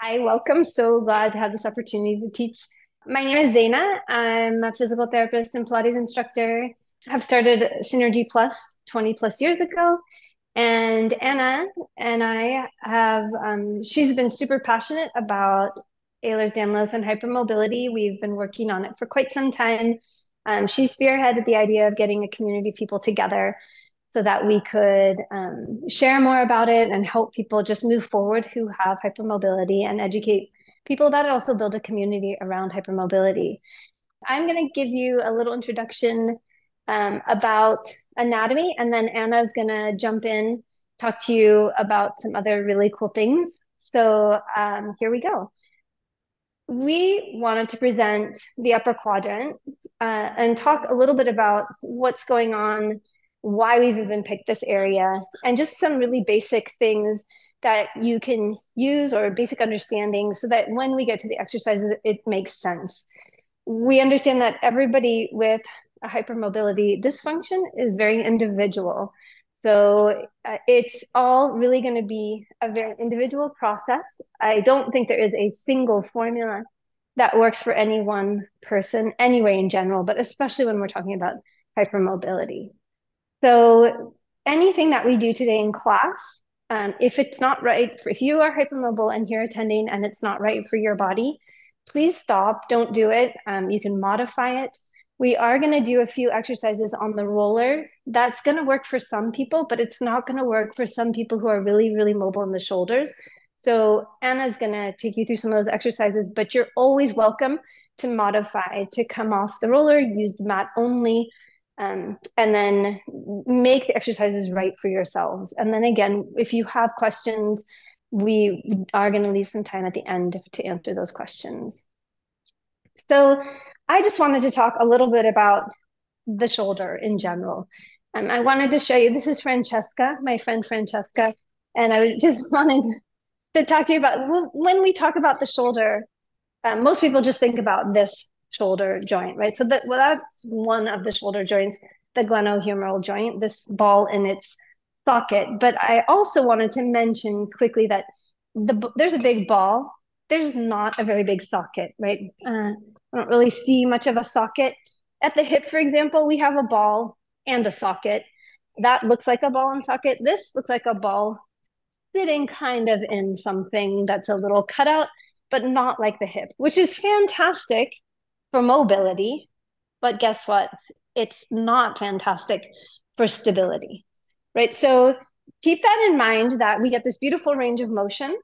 Hi, welcome. So glad to have this opportunity to teach. My name is Zeina. I'm a physical therapist and Pilates instructor. I've started Synergy Plus 20 plus years ago. And Anna and I have, um, she's been super passionate about Ehlers-Danlos and hypermobility. We've been working on it for quite some time. Um, she spearheaded the idea of getting a community of people together so that we could um, share more about it and help people just move forward who have hypermobility and educate people about it, also build a community around hypermobility. I'm going to give you a little introduction um, about anatomy, and then Anna's going to jump in, talk to you about some other really cool things. So um, here we go. We wanted to present the upper quadrant uh, and talk a little bit about what's going on why we've even picked this area, and just some really basic things that you can use or basic understanding so that when we get to the exercises, it makes sense. We understand that everybody with a hypermobility dysfunction is very individual. So uh, it's all really going to be a very individual process. I don't think there is a single formula that works for any one person anyway in general, but especially when we're talking about hypermobility. So anything that we do today in class, um, if it's not right, for, if you are hypermobile and you're attending and it's not right for your body, please stop, don't do it. Um, you can modify it. We are gonna do a few exercises on the roller. That's gonna work for some people, but it's not gonna work for some people who are really, really mobile in the shoulders. So Anna's gonna take you through some of those exercises, but you're always welcome to modify, to come off the roller, use the mat only, um, and then make the exercises right for yourselves. And then again, if you have questions, we are going to leave some time at the end to answer those questions. So I just wanted to talk a little bit about the shoulder in general. Um, I wanted to show you, this is Francesca, my friend Francesca, and I just wanted to talk to you about, when we talk about the shoulder, um, most people just think about this shoulder joint, right? So that well, that's one of the shoulder joints, the glenohumeral joint, this ball in its socket. But I also wanted to mention quickly that the there's a big ball. There's not a very big socket, right? Uh, I don't really see much of a socket. At the hip, for example, we have a ball and a socket. That looks like a ball and socket. This looks like a ball sitting kind of in something that's a little cutout, but not like the hip, which is fantastic for mobility, but guess what? It's not fantastic for stability, right? So keep that in mind that we get this beautiful range of motion.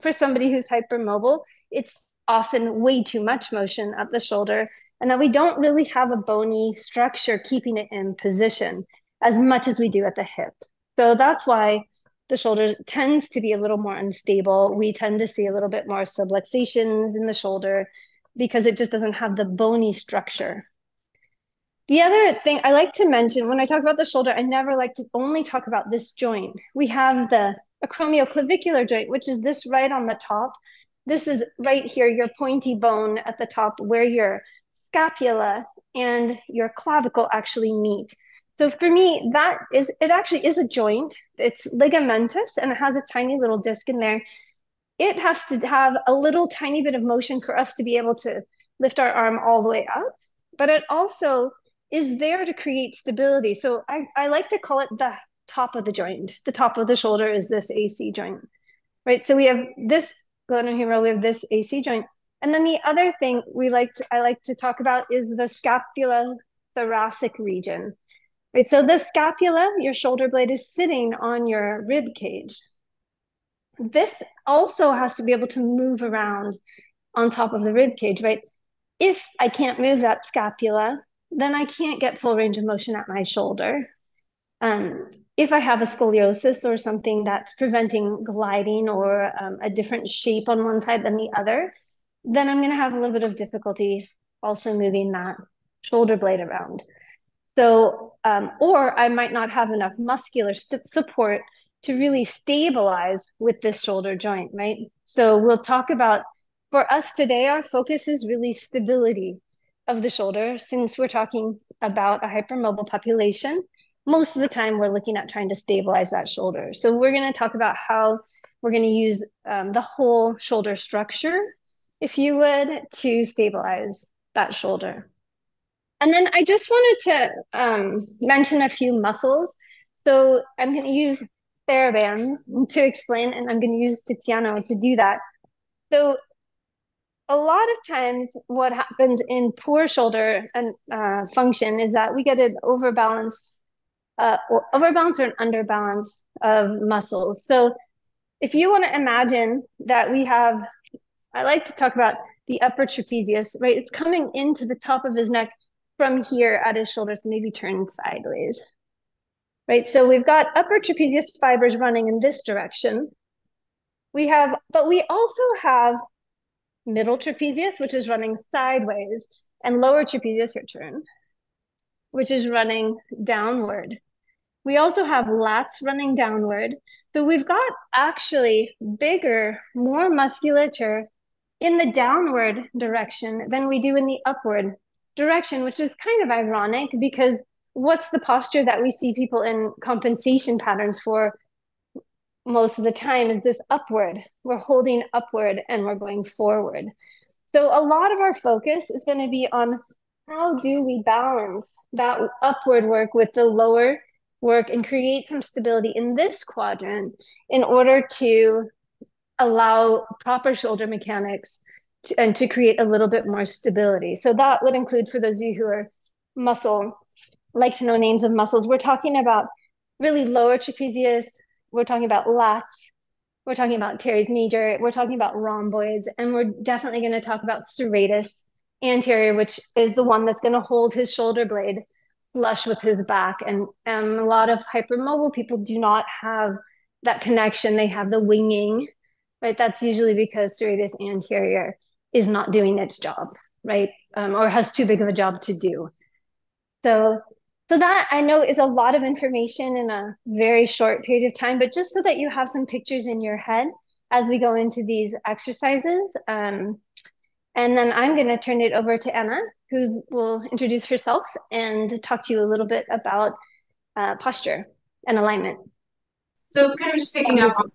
For somebody who's hypermobile, it's often way too much motion at the shoulder, and that we don't really have a bony structure keeping it in position as much as we do at the hip. So that's why the shoulder tends to be a little more unstable. We tend to see a little bit more subluxations in the shoulder because it just doesn't have the bony structure. The other thing I like to mention when I talk about the shoulder, I never like to only talk about this joint. We have the acromioclavicular joint, which is this right on the top. This is right here, your pointy bone at the top where your scapula and your clavicle actually meet. So for me, that is, it actually is a joint. It's ligamentous and it has a tiny little disc in there it has to have a little tiny bit of motion for us to be able to lift our arm all the way up, but it also is there to create stability. So I, I like to call it the top of the joint. The top of the shoulder is this AC joint, right? So we have this glenohumeral, we have this AC joint. And then the other thing we like to, I like to talk about is the scapula thoracic region, right? So the scapula, your shoulder blade is sitting on your rib cage this also has to be able to move around on top of the rib cage, right? If I can't move that scapula, then I can't get full range of motion at my shoulder. Um, if I have a scoliosis or something that's preventing gliding or um, a different shape on one side than the other, then I'm going to have a little bit of difficulty also moving that shoulder blade around. So, um, or I might not have enough muscular support to really stabilize with this shoulder joint, right? So we'll talk about, for us today, our focus is really stability of the shoulder since we're talking about a hypermobile population. Most of the time we're looking at trying to stabilize that shoulder. So we're gonna talk about how we're going to use um, the whole shoulder structure, if you would, to stabilize that shoulder. And then I just wanted to um, mention a few muscles. So I'm going to use To explain, and I'm going to use Tiziano to do that. So a lot of times what happens in poor shoulder and uh, function is that we get an overbalance, uh, or overbalance or an underbalance of muscles. So if you want to imagine that we have, I like to talk about the upper trapezius, right? It's coming into the top of his neck from here at his shoulder, so maybe turn sideways, right? So we've got upper trapezius fibers running in this direction. We have, but we also have middle trapezius, which is running sideways, and lower trapezius, your turn, which is running downward. We also have lats running downward. So we've got actually bigger, more musculature in the downward direction than we do in the upward direction, which is kind of ironic because what's the posture that we see people in compensation patterns for most of the time is this upward. We're holding upward and we're going forward. So a lot of our focus is going to be on how do we balance that upward work with the lower work and create some stability in this quadrant in order to allow proper shoulder mechanics to, and to create a little bit more stability. So that would include for those of you who are muscle, like to know names of muscles, we're talking about really lower trapezius, we're talking about lats, we're talking about teres major, we're talking about rhomboids, and we're definitely going to talk about serratus anterior, which is the one that's going to hold his shoulder blade flush with his back. And um, a lot of hypermobile people do not have that connection. They have the winging, right? That's usually because serratus anterior is not doing its job, right? Um, or has too big of a job to do. So so that I know is a lot of information in a very short period of time, but just so that you have some pictures in your head as we go into these exercises. Um, and then I'm going to turn it over to Anna, who will introduce herself and talk to you a little bit about uh, posture and alignment. So kind of just picking up on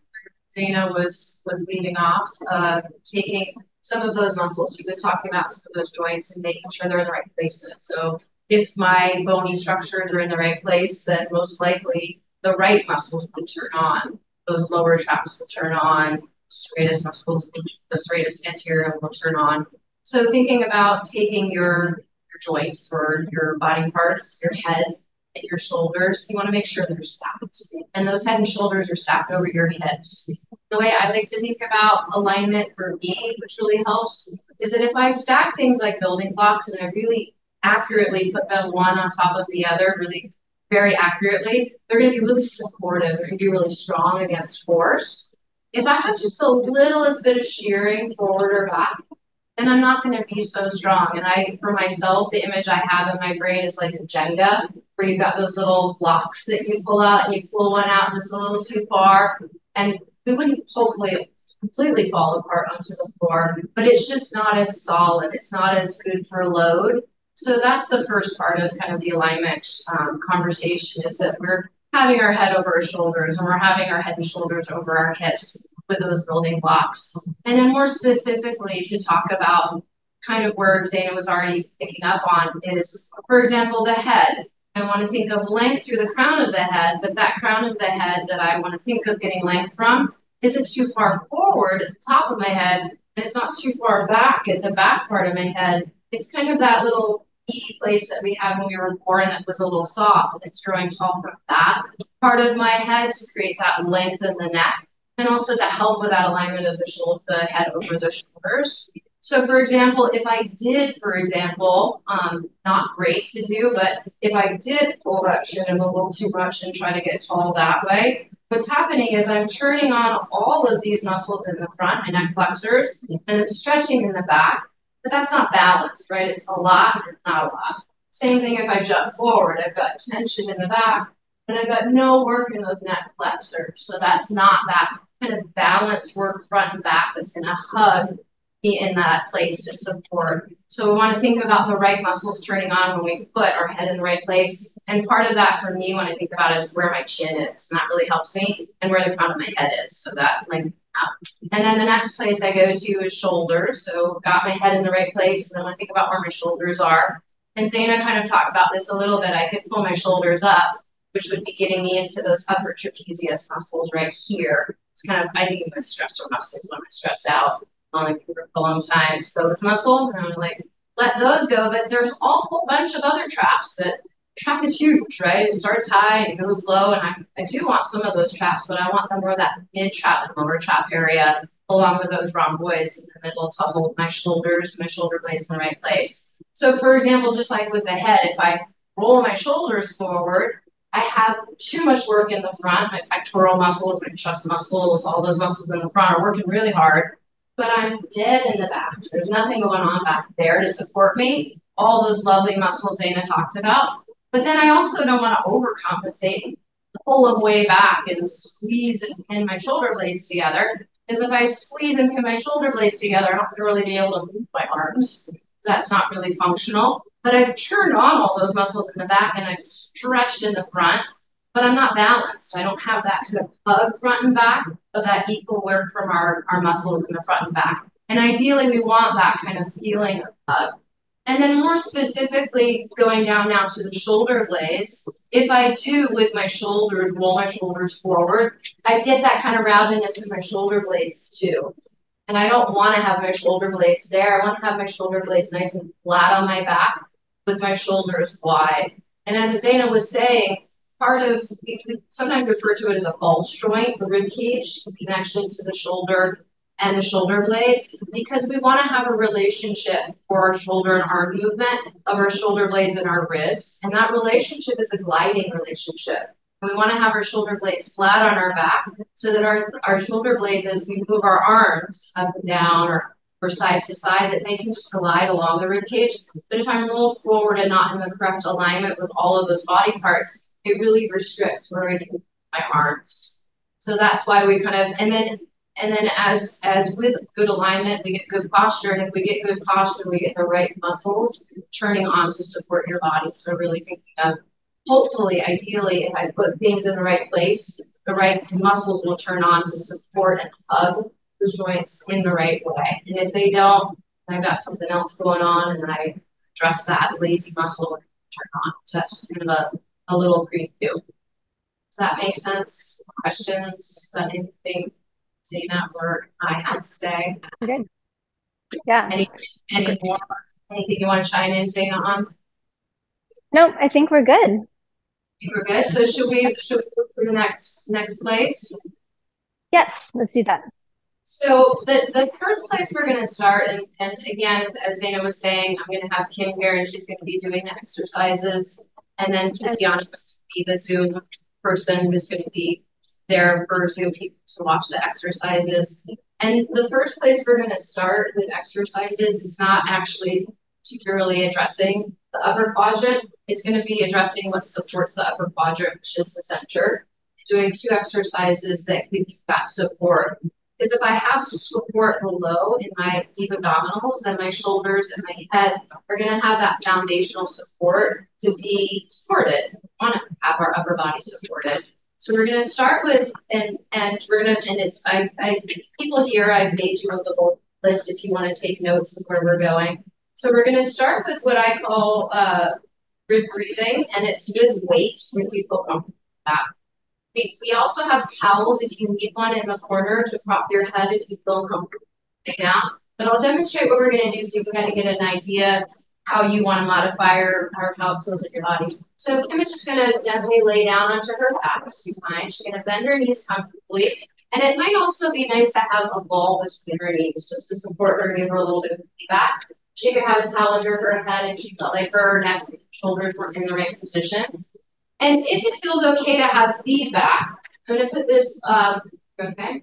Dana was was leaving off, uh, taking some of those muscles. She was talking about some of those joints and making sure they're in the right places. So if my bony structures are in the right place, then most likely the right muscles will turn on. Those lower traps will turn on. Serratus muscles, the serratus anterior will turn on. So thinking about taking your, your joints or your body parts, your head and your shoulders, you want to make sure they're stacked. And those head and shoulders are stacked over your hips. The way I like to think about alignment for me, which really helps, is that if I stack things like building blocks and I really accurately put them one on top of the other, really very accurately, they're going to be really supportive. They're going to be really strong against force. If I have just the littlest bit of shearing forward or back, then I'm not going to be so strong. And I, for myself, the image I have in my brain is like a Jenga, where you've got those little blocks that you pull out and you pull one out just a little too far. And it wouldn't hopefully completely fall apart onto the floor, but it's just not as solid. It's not as good for load. So that's the first part of kind of the alignment um, conversation is that we're having our head over our shoulders and we're having our head and shoulders over our hips with those building blocks. And then more specifically to talk about kind of where Zeina was already picking up on is, for example, the head. I want to think of length through the crown of the head, but that crown of the head that I want to think of getting length from isn't too far forward at the top of my head, and it's not too far back at the back part of my head. It's kind of that little place that we had when we were born that was a little soft and it's growing tall from that part of my head to create that length in the neck and also to help with that alignment of the shoulder, the head over the shoulders. So for example, if I did, for example, um, not great to do, but if I did pull that chin a little too much and try to get tall that way, what's happening is I'm turning on all of these muscles in the front, my neck flexors, and I'm stretching in the back but that's not balanced, right? It's a lot, not a lot. Same thing if I jump forward, I've got tension in the back, and I've got no work in those neck flexors. So that's not that kind of balanced work front and back that's to hug be in that place to support. So we want to think about the right muscles turning on when we put our head in the right place. And part of that for me, when I think about it, is where my chin is. And that really helps me and where the crown of my head is. So that like, um, and then the next place I go to is shoulders. So got my head in the right place. And then I think about where my shoulders are. And Zeina kind of talked about this a little bit. I could pull my shoulders up, which would be getting me into those upper trapezius muscles right here. It's kind of, I think of my stressor muscles when I'm stressed out long. It's those muscles, and I'm like, let those go. But there's a whole bunch of other traps that trap is huge, right? It starts high and it goes low, and I, I do want some of those traps, but I want them more that mid trap and lower trap area, along with those rhomboids in the middle to hold my shoulders, my shoulder blades in the right place. So, for example, just like with the head, if I roll my shoulders forward, I have too much work in the front. My pectoral muscles, my chest muscles, all those muscles in the front are working really hard. But I'm dead in the back. There's nothing going on back there to support me. All those lovely muscles Zeina talked about. But then I also don't want to overcompensate, pull them way back and squeeze and pin my shoulder blades together. Because if I squeeze and pin my shoulder blades together, I'm not going to really be able to move my arms. That's not really functional. But I've turned on all those muscles in the back and I've stretched in the front, but I'm not balanced. I don't have that kind of hug front and back, but that equal work from our, our muscles in the front and back. And ideally, we want that kind of feeling of hug. And then more specifically, going down now to the shoulder blades, if I do with my shoulders, roll my shoulders forward, I get that kind of roundedness in my shoulder blades too. And I don't want to have my shoulder blades there. I want to have my shoulder blades nice and flat on my back with my shoulders wide. And as Zeina was saying, part of, we sometimes refer to it as a false joint, the rib cage, the connection to the shoulder and the shoulder blades, because we want to have a relationship for our shoulder and arm movement of our shoulder blades and our ribs. And that relationship is a gliding relationship. We want to have our shoulder blades flat on our back so that our, our shoulder blades, as we move our arms up and down or or side to side that they can just glide along the rib cage. But if I'm rolled forward and not in the correct alignment with all of those body parts, it really restricts where I can my arms. So that's why we kind of and then and then as as with good alignment, we get good posture. And if we get good posture, we get the right muscles turning on to support your body. So really thinking of hopefully, ideally, if I put things in the right place, the right muscles will turn on to support and hug the joints in the right way. And if they don't, I've got something else going on and I address that lazy muscle and turn on. So that's just kind of a, a little preview. Does that make sense? Questions? That anything Zeina or I had to say? Good. Yeah. Any, any more? Anything you want to chime in, Zeina, on? Nope, I think we're good. We're good. So should we should we move to the next next place? Yes, let's do that. So the, the first place we're going to start, and, and again, as Zeina was saying, I'm going to have Kim here, and she's going to be doing the exercises, and then Tiziana was be the Zoom person who's going to be there for Zoom people to watch the exercises. And the first place we're going to start with exercises is not actually particularly addressing the upper quadrant. It's going to be addressing what supports the upper quadrant, which is the center. Doing two exercises that give you that support is if I have support below in my deep abdominals, then my shoulders and my head are going to have that foundational support to be supported. We want to have our upper body supported. So we're going to start with, and and we're going to, and it's, I, I, people here, I've made you a little list if you want to take notes of where we're going. So we're going to start with what I call uh, rib breathing, and it's with weight if you feel comfortable with that. We, we also have towels if you need one in the corner to prop your head if you feel comfortable right now. But I'll demonstrate what we're going to do so you can kind of get an idea how you want to modify or, or how it feels in your body. So Kim is just going to gently lay down onto her back, supine. She's going to bend her knees comfortably. And it might also be nice to have a ball between her knees just to support her and give her a little bit of feedback. She could have a towel under her head and she felt like her neck and shoulders weren't in the right position. And if it feels okay to have feedback, I'm going to put this, um, okay,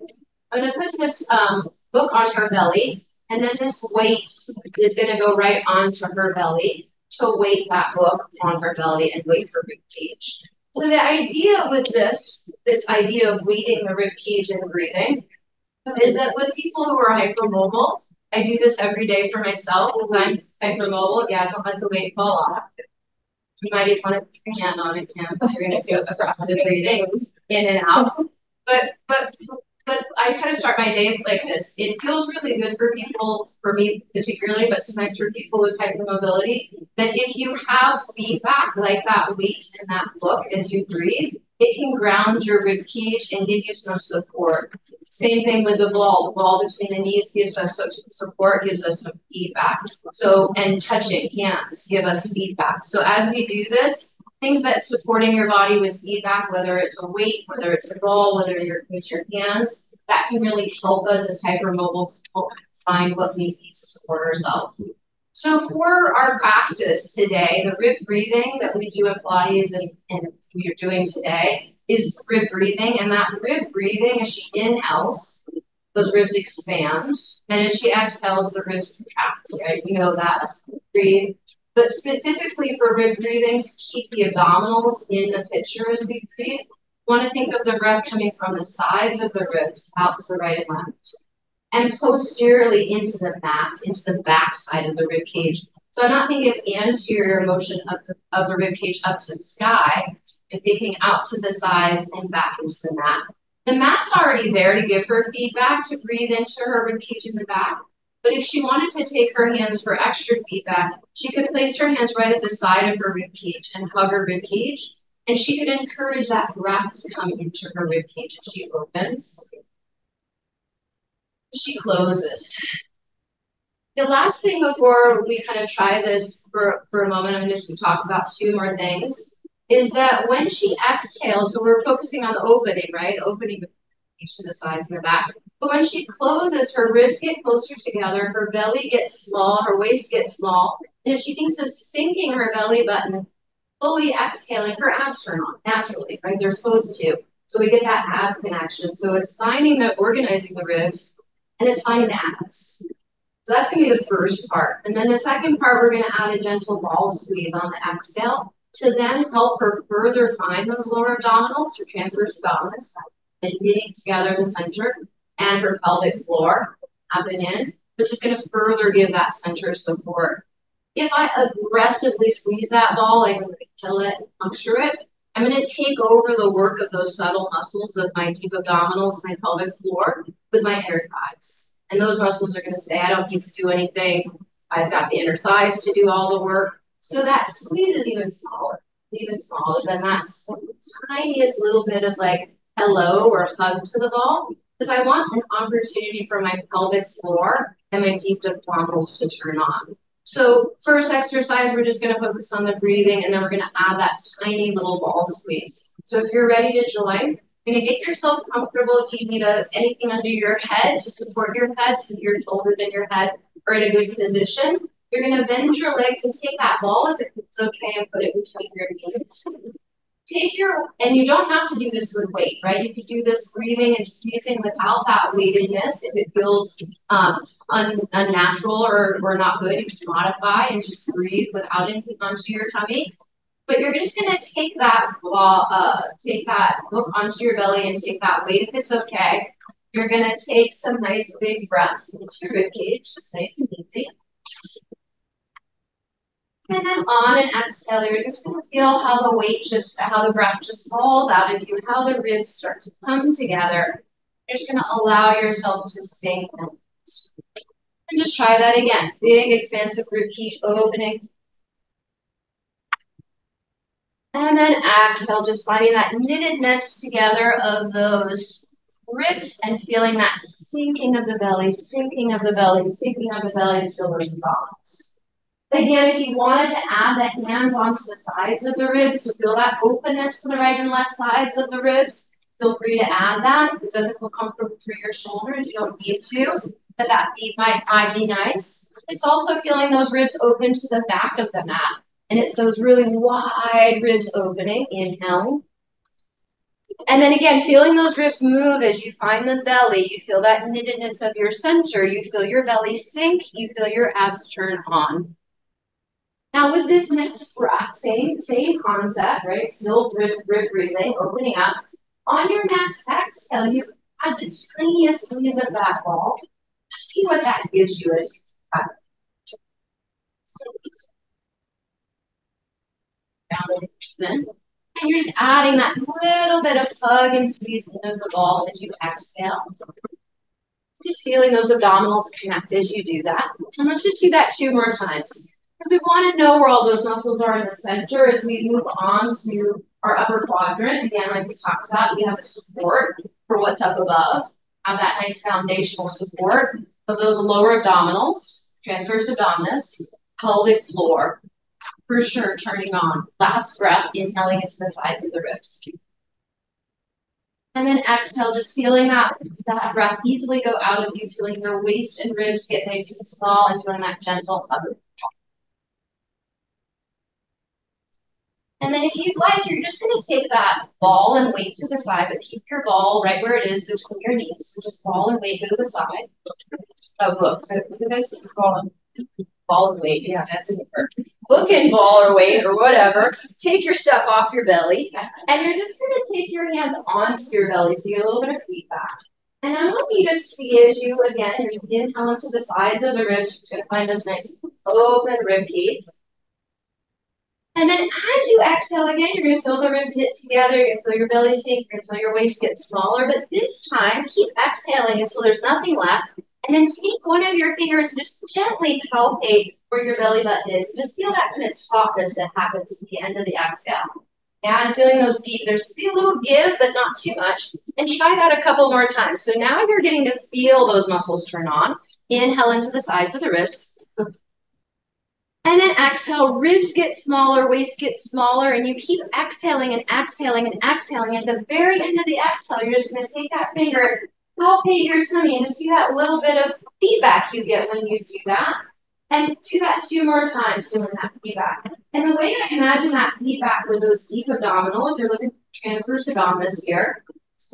I'm going to put this um, book onto her belly, and then this weight is going to go right onto her belly. So weight that book on her belly and weight for rib cage. So the idea with this, this idea of weighting the rib cage and breathing, is that with people who are hypermobile, I do this every day for myself because I'm hypermobile. Yeah, I don't let the weight fall off. You might even want to put your hand on it, Kim. You're gonna do assisted breathing in and out. But but but I kind of start my day like this. It feels really good for people, for me particularly, but sometimes for people with hypermobility, that if you have feedback like that weight and that look as you breathe, it can ground your rib cage and give you some support. Same thing with the ball. The ball between the knees gives us support, gives us some feedback. So, and touching hands give us feedback. So as we do this, think that supporting your body with feedback, whether it's a weight, whether it's a ball, whether you're with your hands, that can really help us as hypermobile people find what we need to support ourselves. So for our practice today, the rib breathing that we do at Pilates and, and we're doing today is rib breathing, and that rib breathing, as she inhales, those ribs expand, and as she exhales, the ribs contract, right? You know that. Breathe. But specifically for rib breathing, to keep the abdominals in the picture as we breathe, want to think of the breath coming from the sides of the ribs out to the right and left, and posteriorly into the mat, into the back side of the rib cage. So I'm not thinking of anterior motion of the, of the rib cage up to the sky, and thinking out to the sides and back into the mat. The mat's already there to give her feedback to breathe into her ribcage in the back. But if she wanted to take her hands for extra feedback, she could place her hands right at the side of her ribcage and hug her ribcage. And she could encourage that breath to come into her ribcage as she opens. She closes. The last thing before we kind of try this for, for a moment, I'm just going to talk about two more things is that when she exhales, so we're focusing on the opening, right? Opening each to the sides and the back. But when she closes, her ribs get closer together, her belly gets small, her waist gets small. And if she thinks of sinking her belly button, fully exhaling, her abs naturally, right? They're supposed to. So we get that ab connection. So it's finding the organizing the ribs and it's finding the abs. So that's gonna be the first part. And then the second part, we're gonna add a gentle ball squeeze on the exhale to then help her further find those lower abdominals, her transverse abdominis, and knitting together the center and her pelvic floor up and in, which is going to further give that center support. If I aggressively squeeze that ball, I'm going to kill it, and puncture it. I'm going to take over the work of those subtle muscles of my deep abdominals, my pelvic floor, with my inner thighs. And those muscles are going to say, I don't need to do anything. I've got the inner thighs to do all the work. So that squeeze is even smaller. It's even smaller than that. Tiniest little bit of like hello or hug to the ball. Because I want an opportunity for my pelvic floor and my deep abdominals to turn on. So first exercise, we're just going to focus on the breathing and then we're going to add that tiny little ball squeeze. So if you're ready to join, you're to get yourself comfortable. If you need a, anything under your head to support your head so you're shouldered in your head or in a good position. You're going to bend your legs and take that ball if it's okay and put it between your knees. Take your, and you don't have to do this with weight, right? You could do this breathing and squeezing without that weightedness. If it feels um, un, unnatural or, or not good, you can modify and just breathe without anything onto your tummy. But you're just gonna take that ball, uh, take that book onto your belly and take that weight if it's okay. You're gonna take some nice big breaths into your rib cage, just nice and easy. And then on an exhale, you're just going to feel how the weight just, how the breath just falls out of you, how the ribs start to come together. You're just going to allow yourself to sink. And just try that again. Big, expansive cage opening. And then exhale, just finding that knittedness together of those ribs and feeling that sinking of the belly, sinking of the belly, sinking of the belly to those abdominals. Again, if you wanted to add the hands onto the sides of the ribs to feel that openness to the right and left sides of the ribs, feel free to add that. If it doesn't feel comfortable through your shoulders, you don't need to, but that feet might, might be nice. It's also feeling those ribs open to the back of the mat. And it's those really wide ribs opening, inhale. And then again, feeling those ribs move as you find the belly. You feel that knittedness of your center. You feel your belly sink. You feel your abs turn on. Now with this next breath, same, same concept, right? Still rib, rib breathing, opening up. On your next exhale, you add the tiniest squeeze of that ball. see what that gives you as and you're just adding that little bit of hug and squeeze into the ball as you exhale. Just feeling those abdominals connect as you do that. And let's just do that two more times. Because we want to know where all those muscles are in the center as we move on to our upper quadrant. Again, like we talked about, we have a support for what's up above. Have that nice foundational support of those lower abdominals, transverse abdominis, pelvic floor. For sure, turning on. Last breath, inhaling into the sides of the ribs. And then exhale, just feeling that, that breath easily go out of you, feeling your waist and ribs get nice and small and feeling that gentle hug. And then if you'd like, you're just going to take that ball and weight to the side, but keep your ball right where it is between your knees. So just ball and weight go to the side. Oh, look. So did I say ball and, ball and weight? Yeah, that didn't work. Book and ball or weight or whatever. Take your stuff off your belly. And you're just going to take your hands onto your belly so you get a little bit of feedback. And I want you to see as you, again, you inhale into the sides of the ribs. Just to find those nice open rib cage. And then as you exhale again, you're going to feel the ribs knit together. You're going to feel your belly sink. You're going to feel your waist get smaller. But this time, keep exhaling until there's nothing left. And then take one of your fingers and just gently palpate where your belly button is. Just feel that kind of tautness that happens at the end of the exhale. Yeah, and feeling those deep. There's a little give, but not too much. And try that a couple more times. So now you're getting to feel those muscles turn on. Inhale into the sides of the ribs. And then exhale, ribs get smaller, waist gets smaller, and you keep exhaling and exhaling and exhaling. At the very end of the exhale, you're just going to take that finger, palpate your tummy, and just see that little bit of feedback you get when you do that. And do that two more times, doing that feedback. And the way I imagine that feedback with those deep abdominals, you're looking transverse abdominis here.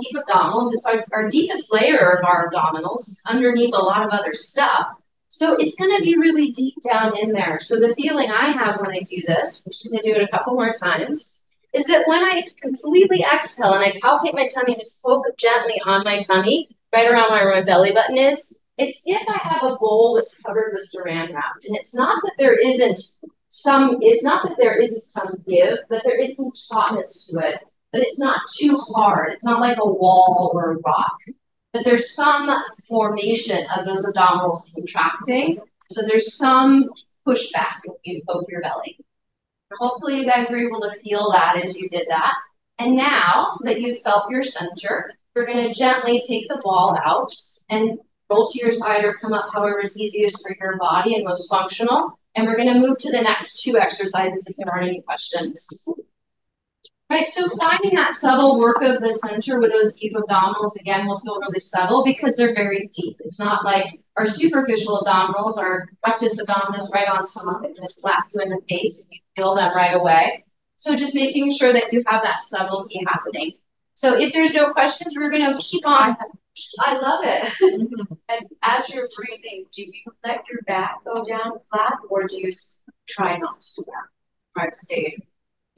Deep abdominals, it's our, our deepest layer of our abdominals. It's underneath a lot of other stuff. So it's going to be really deep down in there. So the feeling I have when I do this, I'm just going to do it a couple more times, is that when I completely exhale and I palpate my tummy, just poke gently on my tummy, right around where my belly button is, it's if I have a bowl that's covered with saran wrap. And it's not that there isn't some, it's not that there isn't some give, but there is some tautness to it. But it's not too hard. It's not like a wall or a rock but there's some formation of those abdominals contracting. So there's some pushback if you poke your belly. Hopefully you guys were able to feel that as you did that. And now that you've felt your center, we're going to gently take the ball out and roll to your side or come up however is easiest for your body and most functional. And we're going to move to the next two exercises if there aren't any questions. Right, so finding that subtle work of the center with those deep abdominals, again, will feel really subtle because they're very deep. It's not like our superficial abdominals, our rectus abdominals right on top and just slap you in the face and you feel them right away. So just making sure that you have that subtlety happening. So if there's no questions, we're going to keep on. I love it. Mm-hmm. and as you're breathing, do you let your back go down flat or do you try not to do that? Try to stay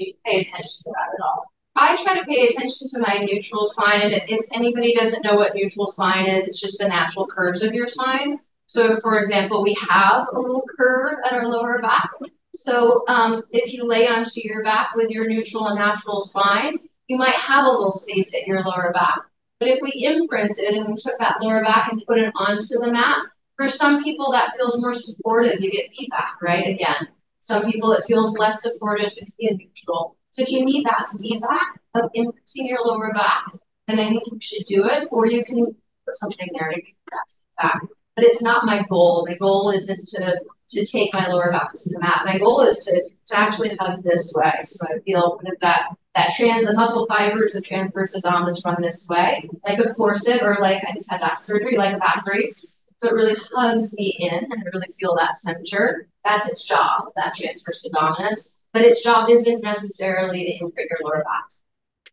you pay attention to that at all? I try to pay attention to my neutral spine. And if anybody doesn't know what neutral spine is, it's just the natural curves of your spine. So, for example, we have a little curve at our lower back. So, um, if you lay onto your back with your neutral and natural spine, you might have a little space at your lower back. But if we imprint it and we took that lower back and put it onto the mat, for some people that feels more supportive. You get feedback, right? Again, some people it feels less supportive to be in neutral. So if you need that feedback of imprinting your lower back, then I think you should do it, or you can put something there to get that feedback. But it's not my goal. My goal isn't to to take my lower back to the mat. My goal is to, to actually hug this way. So I feel kind of that that trans the muscle fibers, of transverse abdominis run this way, like a corset or like I just had back surgery, like a back brace. So it really hugs me in and I really feel that center. That's its job, that transverse abdominis. But its job isn't necessarily to imprint your lower back.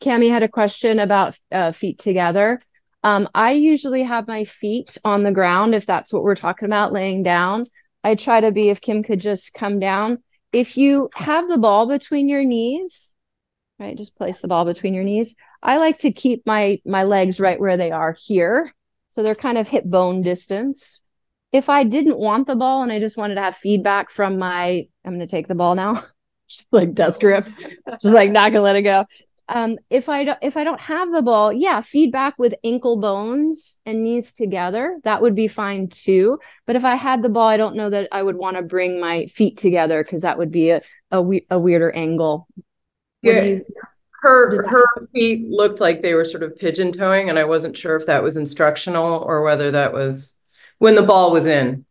Cami had a question about uh, feet together. Um, I usually have my feet on the ground if that's what we're talking about, laying down. I try to be if Kim could just come down. If you have the ball between your knees, right, just place the ball between your knees. I like to keep my my legs right where they are here so they're kind of hip bone distance. If I didn't want the ball and I just wanted to have feedback from my, I'm going to take the ball now. She's like death grip. She's like not gonna let it go. Um, if I don't, if I don't have the ball, yeah, feedback with ankle bones and knees together, that would be fine too. But if I had the ball, I don't know that I would want to bring my feet together because that would be a, a, a weirder angle. Yeah. You, her her feet looked like they were sort of pigeon toeing, and I wasn't sure if that was instructional or whether that was when the ball was in.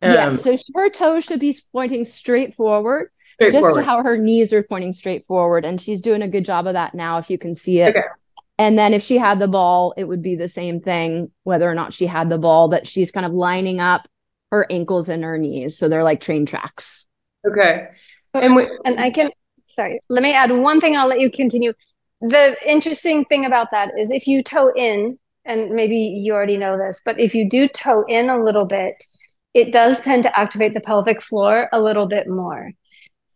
Um, yes, so her toes should be pointing straight forward, just forward. how her knees are pointing straight forward, and she's doing a good job of that now. If you can see it. Okay. And then if she had the ball, it would be the same thing, whether or not she had the ball, that she's kind of lining up her ankles and her knees. So they're like train tracks. Okay. And we- and I can sorry, let me add one thing. I'll let you continue. The interesting thing about that is if you toe in, and maybe you already know this, but if you do toe in a little bit, it does tend to activate the pelvic floor a little bit more.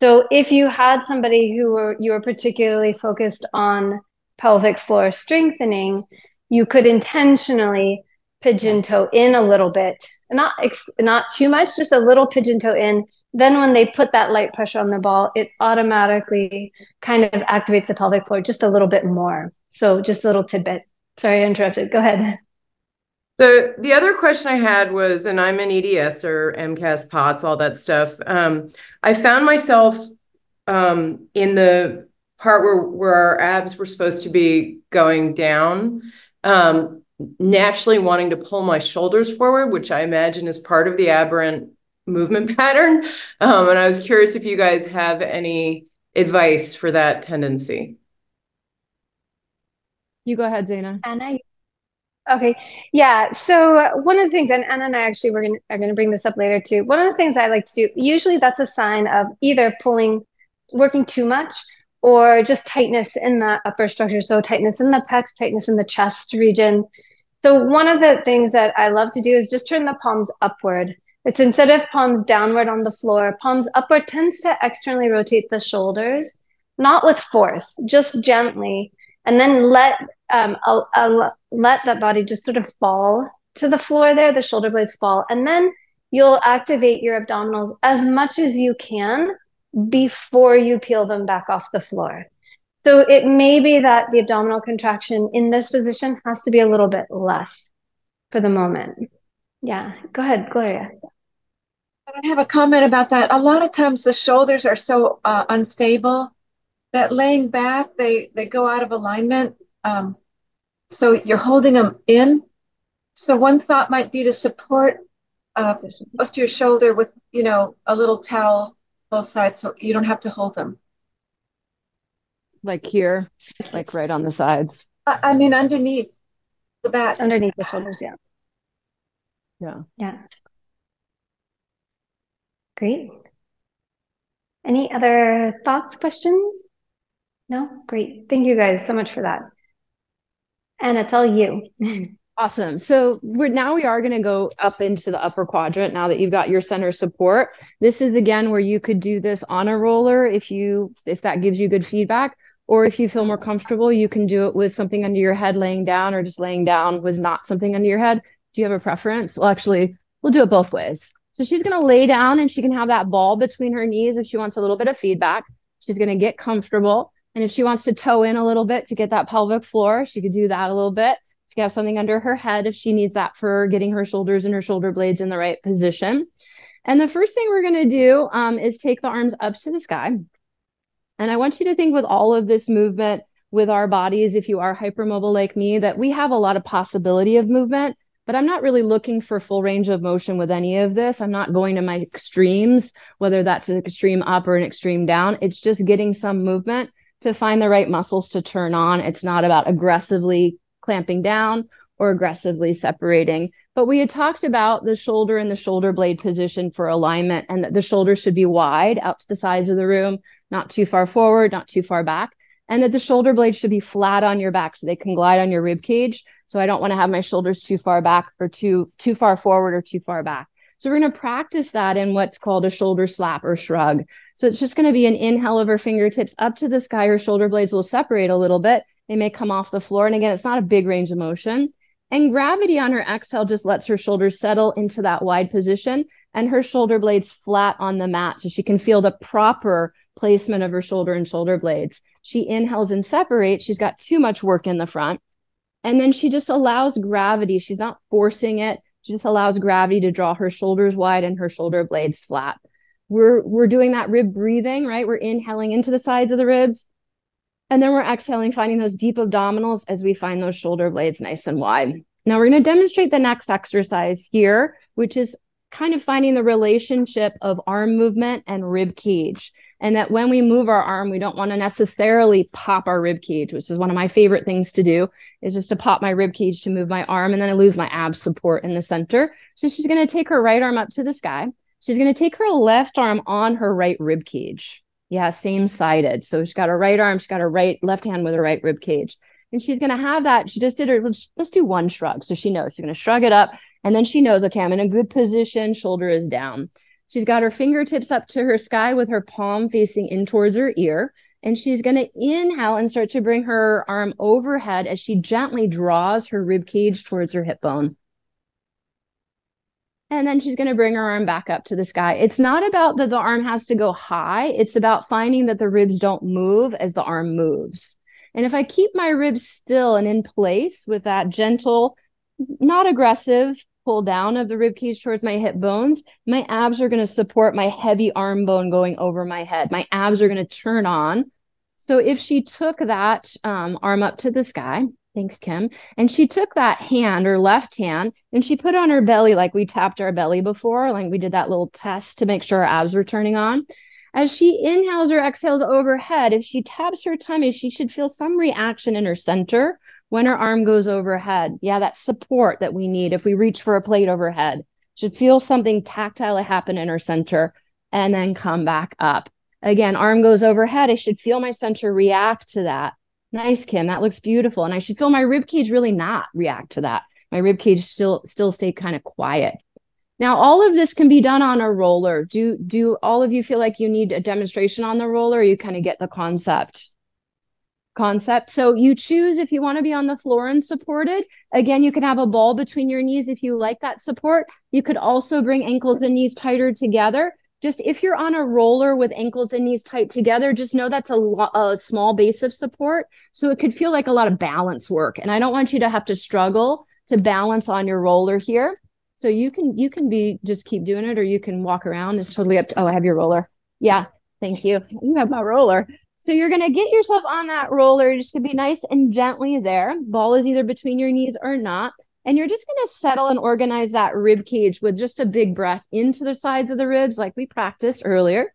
So if you had somebody who were you were particularly focused on pelvic floor strengthening, you could intentionally pigeon toe in a little bit, not not too much, just a little pigeon toe in. Then when they put that light pressure on the ball, it automatically kind of activates the pelvic floor just a little bit more. So just a little tidbit. Sorry, I interrupted. Go ahead. The the other question I had was, and I'm an EDS or MCAS POTS, all that stuff. Um, I found myself um, in the part where where our abs were supposed to be going down. Um, naturally wanting to pull my shoulders forward, which I imagine is part of the aberrant movement pattern. Um, and I was curious if you guys have any advice for that tendency. You go ahead, Zeina. Anna. Okay. Yeah. So one of the things, and Anna and I actually we're gonna are gonna bring this up later too. One of the things I like to do, usually that's a sign of either pulling, working too much, or just tightness in the upper structure. So tightness in the pecs, tightness in the chest region. So one of the things that I love to do is just turn the palms upward. It's instead of palms downward on the floor, palms upward tends to externally rotate the shoulders, not with force, just gently, and then let um, I'll, I'll let that body just sort of fall to the floor there, the shoulder blades fall, and then you'll activate your abdominals as much as you can before you peel them back off the floor. So it may be that the abdominal contraction in this position has to be a little bit less for the moment. Yeah, go ahead, Gloria. I have a comment about that. A lot of times the shoulders are so uh, unstable that laying back, they, they go out of alignment. Um, so you're holding them in. So one thought might be to support uh, your shoulder with, you know, a little towel both sides so you don't have to hold them. Like here, like right on the sides. I, I mean, underneath the back. Underneath the shoulders, yeah. Yeah. Yeah. Great. Any other thoughts, questions? No? Great. Thank you guys so much for that. And it's all you. Awesome. So we're now we are going to go up into the upper quadrant now that you've got your center support. This is again where you could do this on a roller if you if that gives you good feedback or if you feel more comfortable, you can do it with something under your head laying down or just laying down with not something under your head. Do you have a preference? Well, actually, we'll do it both ways. So she's going to lay down and she can have that ball between her knees if she wants a little bit of feedback. She's going to get comfortable. And if she wants to toe in a little bit to get that pelvic floor, she could do that a little bit she have something under her head if she needs that for getting her shoulders and her shoulder blades in the right position. And the first thing we're going to do um, is take the arms up to the sky. And I want you to think with all of this movement with our bodies, if you are hypermobile like me, that we have a lot of possibility of movement, but I'm not really looking for full range of motion with any of this. I'm not going to my extremes, whether that's an extreme up or an extreme down. It's just getting some movement to find the right muscles to turn on. It's not about aggressively clamping down or aggressively separating. But we had talked about the shoulder and the shoulder blade position for alignment, and that the shoulders should be wide out to the sides of the room, not too far forward, not too far back, and that the shoulder blades should be flat on your back so they can glide on your rib cage. So I don't want to have my shoulders too far back or too too far forward or too far back. So we're going to practice that in what's called a shoulder slap or shrug. So it's just going to be an inhale of our fingertips up to the sky. Our shoulder blades will separate a little bit they may come off the floor. And again, it's not a big range of motion. And gravity on her exhale just lets her shoulders settle into that wide position and her shoulder blades flat on the mat so she can feel the proper placement of her shoulder and shoulder blades. She inhales and separates. She's got too much work in the front. And then she just allows gravity. She's not forcing it. She just allows gravity to draw her shoulders wide and her shoulder blades flat. We're we're doing that rib breathing, right? We're inhaling into the sides of the ribs. And then we're exhaling, finding those deep abdominals as we find those shoulder blades nice and wide. Now we're going to demonstrate the next exercise here, which is kind of finding the relationship of arm movement and rib cage and that when we move our arm, we don't want to necessarily pop our rib cage, which is one of my favorite things to do, is just to pop my rib cage to move my arm, and then I lose my ab support in the center. So she's going to take her right arm up to the sky. She's going to take her left arm on her right rib cage. Yeah, same sided. So she's got her right arm, she's got her right left hand with her right rib cage. And she's going to have that. She just did her, let's do one shrug. So she knows she's going to shrug it up. And then she knows, okay, I'm in a good position, shoulder is down. She's got her fingertips up to her sky with her palm facing in towards her ear. And she's going to inhale and start to bring her arm overhead as she gently draws her rib cage towards her hip bone. And then she's going to bring her arm back up to the sky. It's not about that the arm has to go high. It's about finding that the ribs don't move as the arm moves. And if I keep my ribs still and in place with that gentle, not aggressive, pull down of the rib cage towards my hip bones, my abs are going to support my heavy arm bone going over my head. My abs are going to turn on. So if she took that um, arm up to the sky, thanks, Kim, and she took that hand, her left hand, and she put on her belly like we tapped our belly before, like we did that little test to make sure our abs were turning on. As she inhales or exhales overhead, if she taps her tummy, she should feel some reaction in her center when her arm goes overhead. Yeah, that support that we need if we reach for a plate overhead. Should feel something tactile happen in her center and then come back up. Again, arm goes overhead. I should feel my center react to that. Nice, Kim. That looks beautiful. And I should feel my rib cage really not react to that. My rib cage still still stay kind of quiet. Now, all of this can be done on a roller. Do do all of you feel like you need a demonstration on the roller? You kind of get the concept? concept. So you choose if you want to be on the floor and supported. Again, you can have a ball between your knees if you like that support. You could also bring ankles and knees tighter together. Just if you're on a roller with ankles and knees tight together, just know that's a, a small base of support. So it could feel like a lot of balance work. And I don't want you to have to struggle to balance on your roller here. So you can you can be just keep doing it or you can walk around. It's totally up to oh, I have your roller. Yeah, thank you. You have my roller. So you're to get yourself on that roller just to be nice and gently there. Ball is either between your knees or not. And you're just going to settle and organize that rib cage with just a big breath into the sides of the ribs, like we practiced earlier.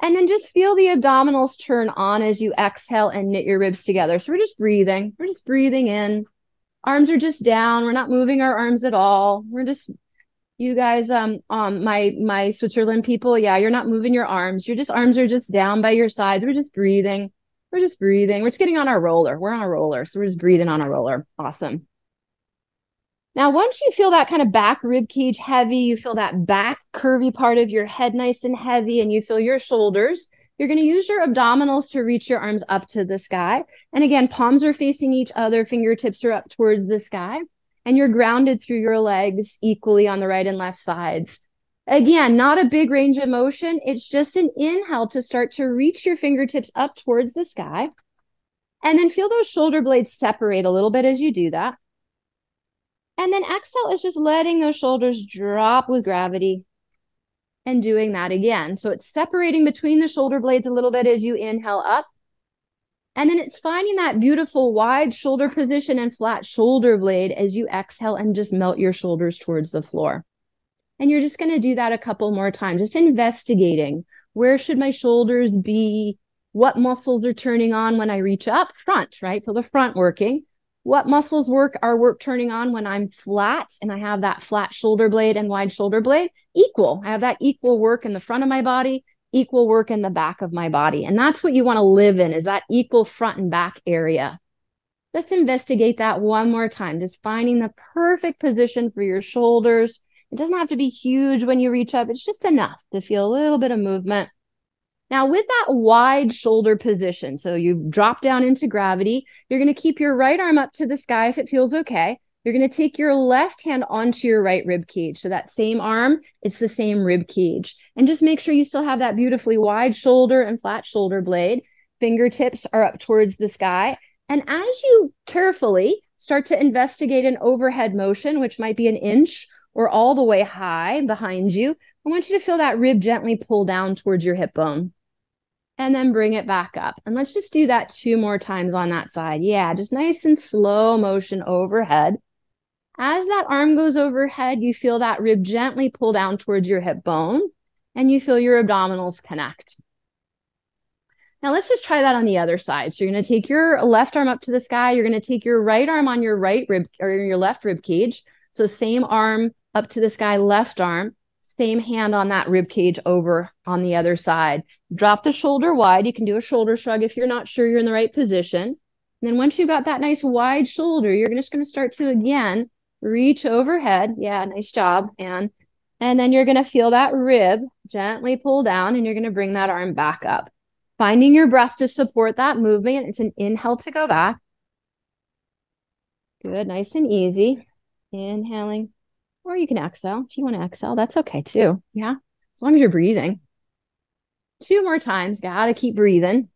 And then just feel the abdominals turn on as you exhale and knit your ribs together. So we're just breathing. We're just breathing in. Arms are just down. We're not moving our arms at all. We're just you guys um um my my switzerland people yeah you're not moving your arms your just arms are just down by your sides we're just breathing we're just breathing we're just getting on our roller we're on a roller so we're just breathing on a roller awesome now once you feel that kind of back rib cage heavy you feel that back curvy part of your head nice and heavy and you feel your shoulders you're going to use your abdominals to reach your arms up to the sky and again palms are facing each other fingertips are up towards the sky and you're grounded through your legs equally on the right and left sides. Again, not a big range of motion. It's just an inhale to start to reach your fingertips up towards the sky. And then feel those shoulder blades separate a little bit as you do that. And then exhale is just letting those shoulders drop with gravity and doing that again. So it's separating between the shoulder blades a little bit as you inhale up and then it's finding that beautiful wide shoulder position and flat shoulder blade as you exhale and just melt your shoulders towards the floor. And you're just going to do that a couple more times, just investigating where should my shoulders be? What muscles are turning on when I reach up front, right? Feel the front working. What muscles work are work turning on when I'm flat and I have that flat shoulder blade and wide shoulder blade? Equal. I have that equal work in the front of my body equal work in the back of my body. And that's what you want to live in is that equal front and back area. Let's investigate that one more time, just finding the perfect position for your shoulders. It doesn't have to be huge when you reach up. It's just enough to feel a little bit of movement. Now, with that wide shoulder position, so you drop down into gravity, you're going to keep your right arm up to the sky if it feels okay. You're going to take your left hand onto your right rib cage. So that same arm, it's the same rib cage. And just make sure you still have that beautifully wide shoulder and flat shoulder blade. Fingertips are up towards the sky. And as you carefully start to investigate an overhead motion, which might be an inch or all the way high behind you, I want you to feel that rib gently pull down towards your hip bone and then bring it back up. And let's just do that two more times on that side. Yeah, just nice and slow motion overhead. As that arm goes overhead, you feel that rib gently pull down towards your hip bone and you feel your abdominals connect. Now let's just try that on the other side. So you're going to take your left arm up to the sky. You're going to take your right arm on your right rib or your left rib cage. So same arm up to the sky, left arm same hand on that rib cage over on the other side. Drop the shoulder wide. You can do a shoulder shrug if you're not sure you're in the right position. And then once you've got that nice wide shoulder, you're just going to start to again reach overhead. Yeah, nice job, And And then you're going to feel that rib gently pull down and you're going to bring that arm back up. Finding your breath to support that movement. It's an inhale to go back. Good, nice and easy. Inhaling or you can exhale. If you want to exhale, that's okay too. Yeah. As long as you're breathing. Two more times. Gotta keep breathing.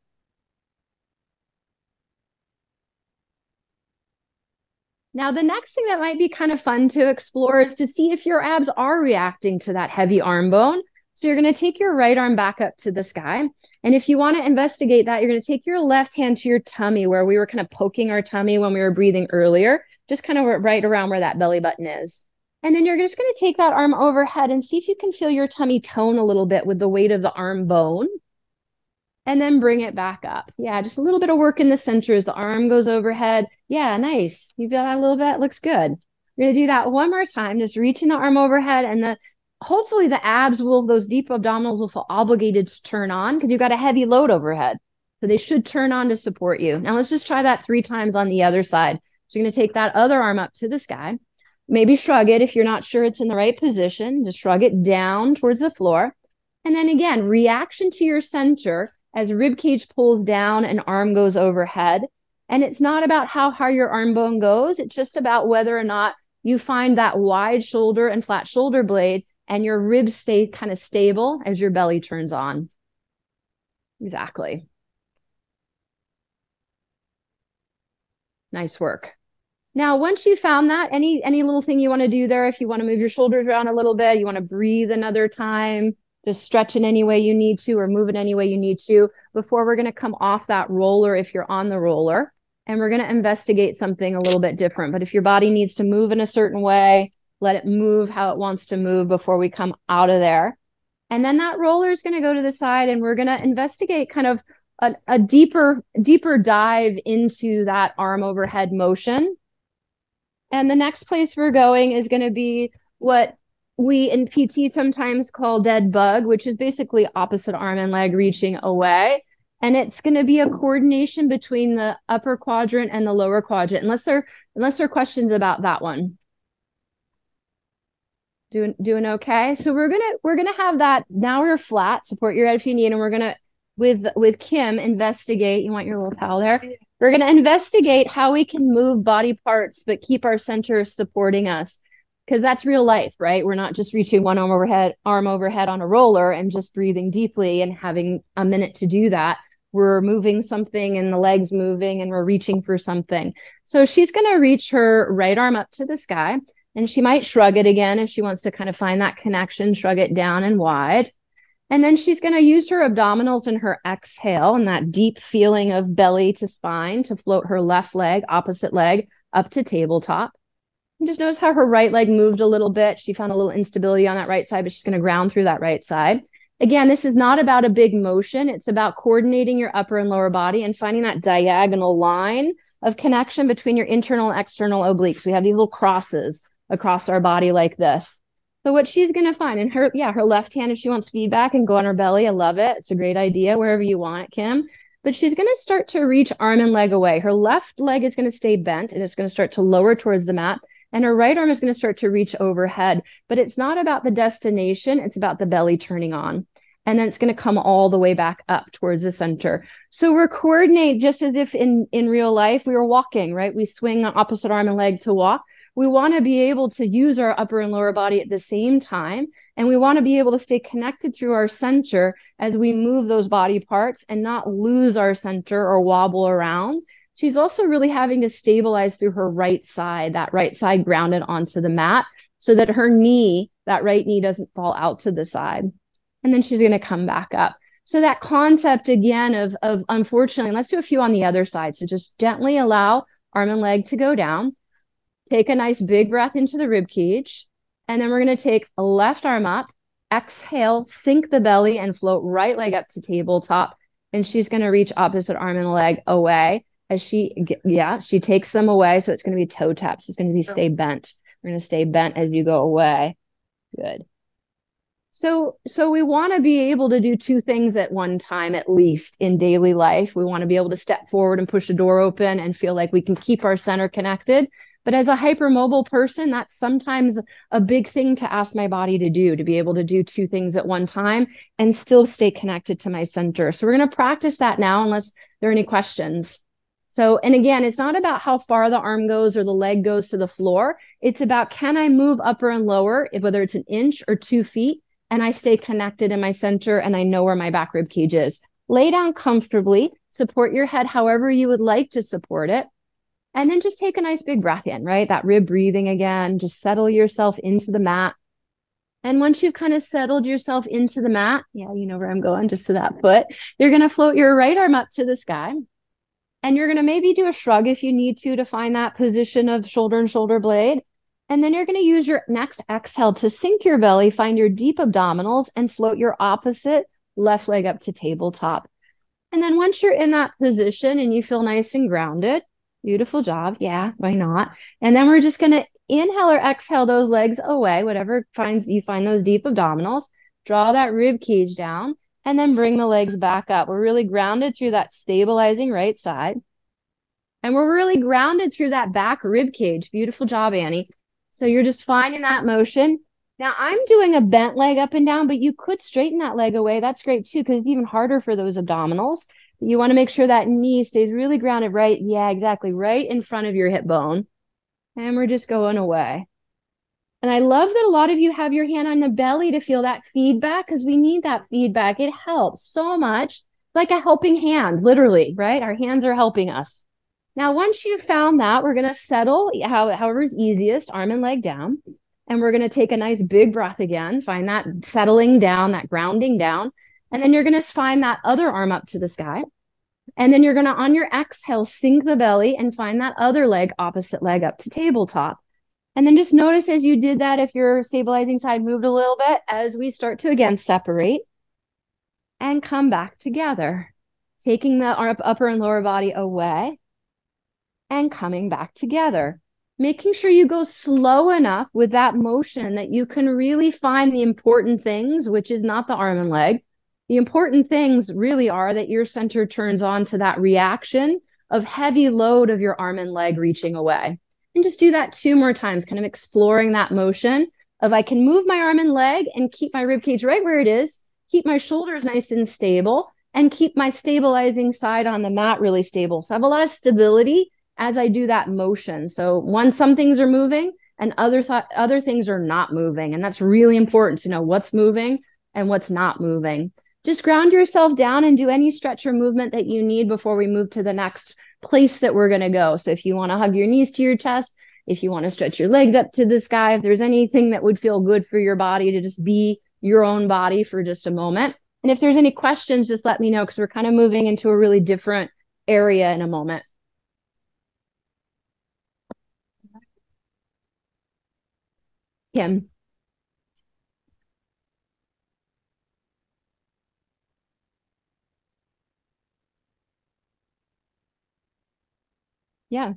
Now, the next thing that might be kind of fun to explore is to see if your abs are reacting to that heavy arm bone. So you're going to take your right arm back up to the sky. And if you want to investigate that, you're going to take your left hand to your tummy where we were kind of poking our tummy when we were breathing earlier, just kind of right around where that belly button is. And then you're just going to take that arm overhead and see if you can feel your tummy tone a little bit with the weight of the arm bone. And then bring it back up. Yeah, just a little bit of work in the center as the arm goes overhead. Yeah, nice. You feel that a little bit? Looks good. We're going to do that one more time. Just reaching the arm overhead and the hopefully the abs will, those deep abdominals will feel obligated to turn on because you've got a heavy load overhead. So they should turn on to support you. Now let's just try that three times on the other side. So you're going to take that other arm up to the sky maybe shrug it if you're not sure it's in the right position. Just shrug it down towards the floor. And then again, reaction to your center as rib cage pulls down and arm goes overhead. And it's not about how high your arm bone goes. It's just about whether or not you find that wide shoulder and flat shoulder blade and your ribs stay kind of stable as your belly turns on. Exactly. Nice work. Now, once you found that, any any little thing you want to do there, if you want to move your shoulders around a little bit, you want to breathe another time, just stretch in any way you need to or move in any way you need to before we're going to come off that roller if you're on the roller. And we're going to investigate something a little bit different. But if your body needs to move in a certain way, let it move how it wants to move before we come out of there. And then that roller is going to go to the side and we're going to investigate kind of a, a deeper, deeper dive into that arm overhead motion and the next place we're going is going to be what we in PT sometimes call dead bug, which is basically opposite arm and leg reaching away. And it's going to be a coordination between the upper quadrant and the lower quadrant, unless there unless there are questions about that one. Doing doing okay. So we're gonna we're gonna have that. Now we're flat. Support your head if you need, and we're gonna with with Kim investigate. You want your little towel there? We're going to investigate how we can move body parts but keep our center supporting us because that's real life, right? We're not just reaching one arm overhead, arm overhead on a roller and just breathing deeply and having a minute to do that. We're moving something and the legs moving and we're reaching for something. So she's going to reach her right arm up to the sky and she might shrug it again if she wants to kind of find that connection, shrug it down and wide. And then she's going to use her abdominals and her exhale and that deep feeling of belly to spine to float her left leg, opposite leg up to tabletop. And just notice how her right leg moved a little bit. She found a little instability on that right side, but she's going to ground through that right side. Again, this is not about a big motion. It's about coordinating your upper and lower body and finding that diagonal line of connection between your internal and external obliques. We have these little crosses across our body like this. So what she's gonna find in her, yeah, her left hand, if she wants feedback and go on her belly, I love it. It's a great idea wherever you want Kim. But she's gonna start to reach arm and leg away. Her left leg is gonna stay bent and it's gonna start to lower towards the mat. And her right arm is gonna start to reach overhead. But it's not about the destination, it's about the belly turning on. And then it's going to come all the way back up towards the center. So we're coordinate just as if in in real life we were walking, right? We swing opposite arm and leg to walk we want to be able to use our upper and lower body at the same time. And we want to be able to stay connected through our center as we move those body parts and not lose our center or wobble around. She's also really having to stabilize through her right side, that right side grounded onto the mat so that her knee, that right knee doesn't fall out to the side. And then she's going to come back up. So that concept again of, of unfortunately, let's do a few on the other side. So just gently allow arm and leg to go down. Take a nice big breath into the rib cage. And then we're going to take a left arm up, exhale, sink the belly and float right leg up to tabletop. And she's going to reach opposite arm and leg away as she, yeah, she takes them away. So it's going to be toe taps. It's going to be oh. stay bent. We're going to stay bent as you go away. Good. So, so we want to be able to do two things at one time, at least in daily life. We want to be able to step forward and push the door open and feel like we can keep our center connected. But as a hypermobile person, that's sometimes a big thing to ask my body to do, to be able to do two things at one time and still stay connected to my center. So we're going to practice that now, unless there are any questions. So, and again, it's not about how far the arm goes or the leg goes to the floor. It's about can I move upper and lower, whether it's an inch or two feet, and I stay connected in my center and I know where my back rib cage is. Lay down comfortably, support your head however you would like to support it. And then just take a nice big breath in, right? That rib breathing again. Just settle yourself into the mat. And once you've kind of settled yourself into the mat, yeah, you know where I'm going, just to that foot, you're going to float your right arm up to the sky. And you're going to maybe do a shrug if you need to to find that position of shoulder and shoulder blade. And then you're going to use your next exhale to sink your belly, find your deep abdominals, and float your opposite left leg up to tabletop. And then once you're in that position and you feel nice and grounded, beautiful job. Yeah, why not? And then we're just going to inhale or exhale those legs away, whatever finds you find those deep abdominals. Draw that rib cage down and then bring the legs back up. We're really grounded through that stabilizing right side. And we're really grounded through that back rib cage. Beautiful job, Annie. So you're just finding that motion. Now I'm doing a bent leg up and down, but you could straighten that leg away. That's great too, because it's even harder for those abdominals. You want to make sure that knee stays really grounded right. Yeah, exactly. Right in front of your hip bone. And we're just going away. And I love that a lot of you have your hand on the belly to feel that feedback because we need that feedback. It helps so much, like a helping hand, literally, right? Our hands are helping us. Now, once you've found that, we're going to settle how, however is easiest, arm and leg down. And we're going to take a nice big breath again, find that settling down, that grounding down. And then you're going to find that other arm up to the sky. And then you're going to, on your exhale, sink the belly and find that other leg, opposite leg up to tabletop. And then just notice as you did that, if your stabilizing side moved a little bit, as we start to again separate and come back together, taking the upper and lower body away and coming back together. Making sure you go slow enough with that motion that you can really find the important things, which is not the arm and leg. The important things really are that your center turns on to that reaction of heavy load of your arm and leg reaching away and just do that two more times, kind of exploring that motion of I can move my arm and leg and keep my rib cage right where it is, keep my shoulders nice and stable, and keep my stabilizing side on the mat really stable. So I have a lot of stability as I do that motion. So one, some things are moving and other thought other things are not moving. And that's really important to know what's moving and what's not moving. Just ground yourself down and do any stretch or movement that you need before we move to the next place that we're going to go. So if you want to hug your knees to your chest, if you want to stretch your legs up to the sky, if there's anything that would feel good for your body to just be your own body for just a moment. And if there's any questions, just let me know because we're kind of moving into a really different area in a moment. Kim. Yeah.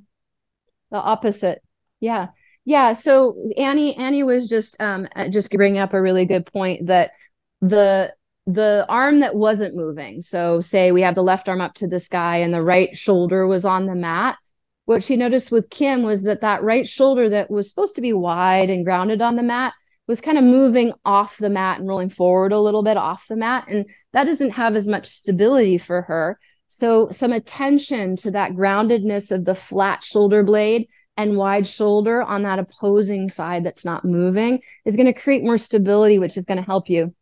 The opposite. Yeah. Yeah. So Annie, Annie was just um uh, just bringing up a really good point that the the arm that wasn't moving. So say we have the left arm up to the sky and the right shoulder was on the mat. What she noticed with Kim was that that right shoulder that was supposed to be wide and grounded on the mat was kind of moving off the mat and rolling forward a little bit off the mat. And that doesn't have as much stability for her. So some attention to that groundedness of the flat shoulder blade and wide shoulder on that opposing side that's not moving is going to create more stability, which is going to help you.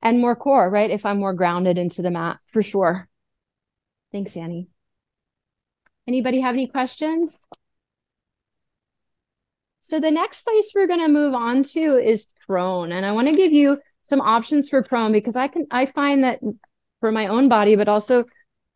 And more core, right? If I'm more grounded into the mat, for sure. Thanks, Annie. Anybody have any questions? So the next place we're going to move on to is prone. And I want to give you some options for prone because I can I find that for my own body, but also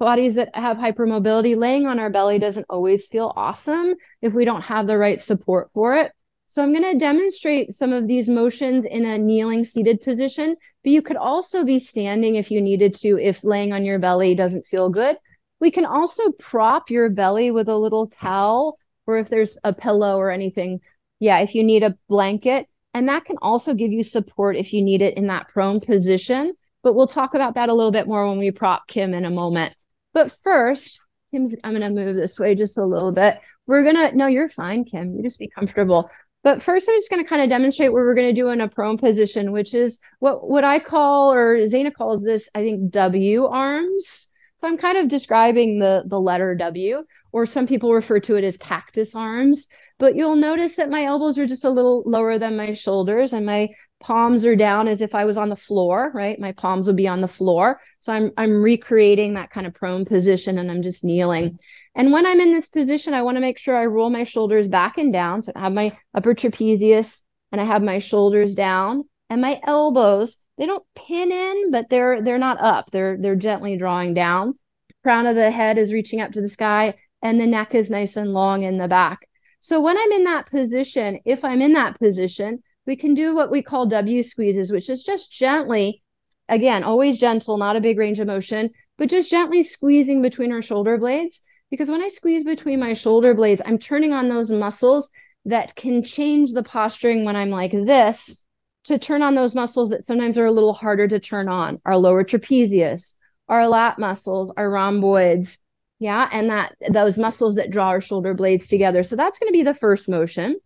bodies that have hypermobility, laying on our belly doesn't always feel awesome if we don't have the right support for it. So I'm going to demonstrate some of these motions in a kneeling seated position, but you could also be standing if you needed to, if laying on your belly doesn't feel good. We can also prop your belly with a little towel or if there's a pillow or anything. Yeah, if you need a blanket. And that can also give you support if you need it in that prone position. But we'll talk about that a little bit more when we prop Kim in a moment. But first, Kim's, I'm going to move this way just a little bit. We're going to, no, you're fine, Kim. You just be comfortable. But first, I'm just going to kind of demonstrate what we're going to do in a prone position, which is what, what I call, or Zeina calls this, I think, W arms. So I'm kind of describing the, the letter W, or some people refer to it as cactus arms. But you'll notice that my elbows are just a little lower than my shoulders and my palms are down as if I was on the floor, right? My palms would be on the floor. So I'm I'm recreating that kind of prone position and I'm just kneeling. And when I'm in this position, I want to make sure I roll my shoulders back and down. So I have my upper trapezius and I have my shoulders down and my elbows, they don't pin in, but they're they're not up. They're they're gently drawing down. Crown of the head is reaching up to the sky and the neck is nice and long in the back. So when I'm in that position, if I'm in that position, we can do what we call W squeezes, which is just gently, again, always gentle, not a big range of motion, but just gently squeezing between our shoulder blades. Because when I squeeze between my shoulder blades, I'm turning on those muscles that can change the posturing when I'm like this to turn on those muscles that sometimes are a little harder to turn on our lower trapezius, our lat muscles, our rhomboids. Yeah. And that those muscles that draw our shoulder blades together. So that's going to be the first motion.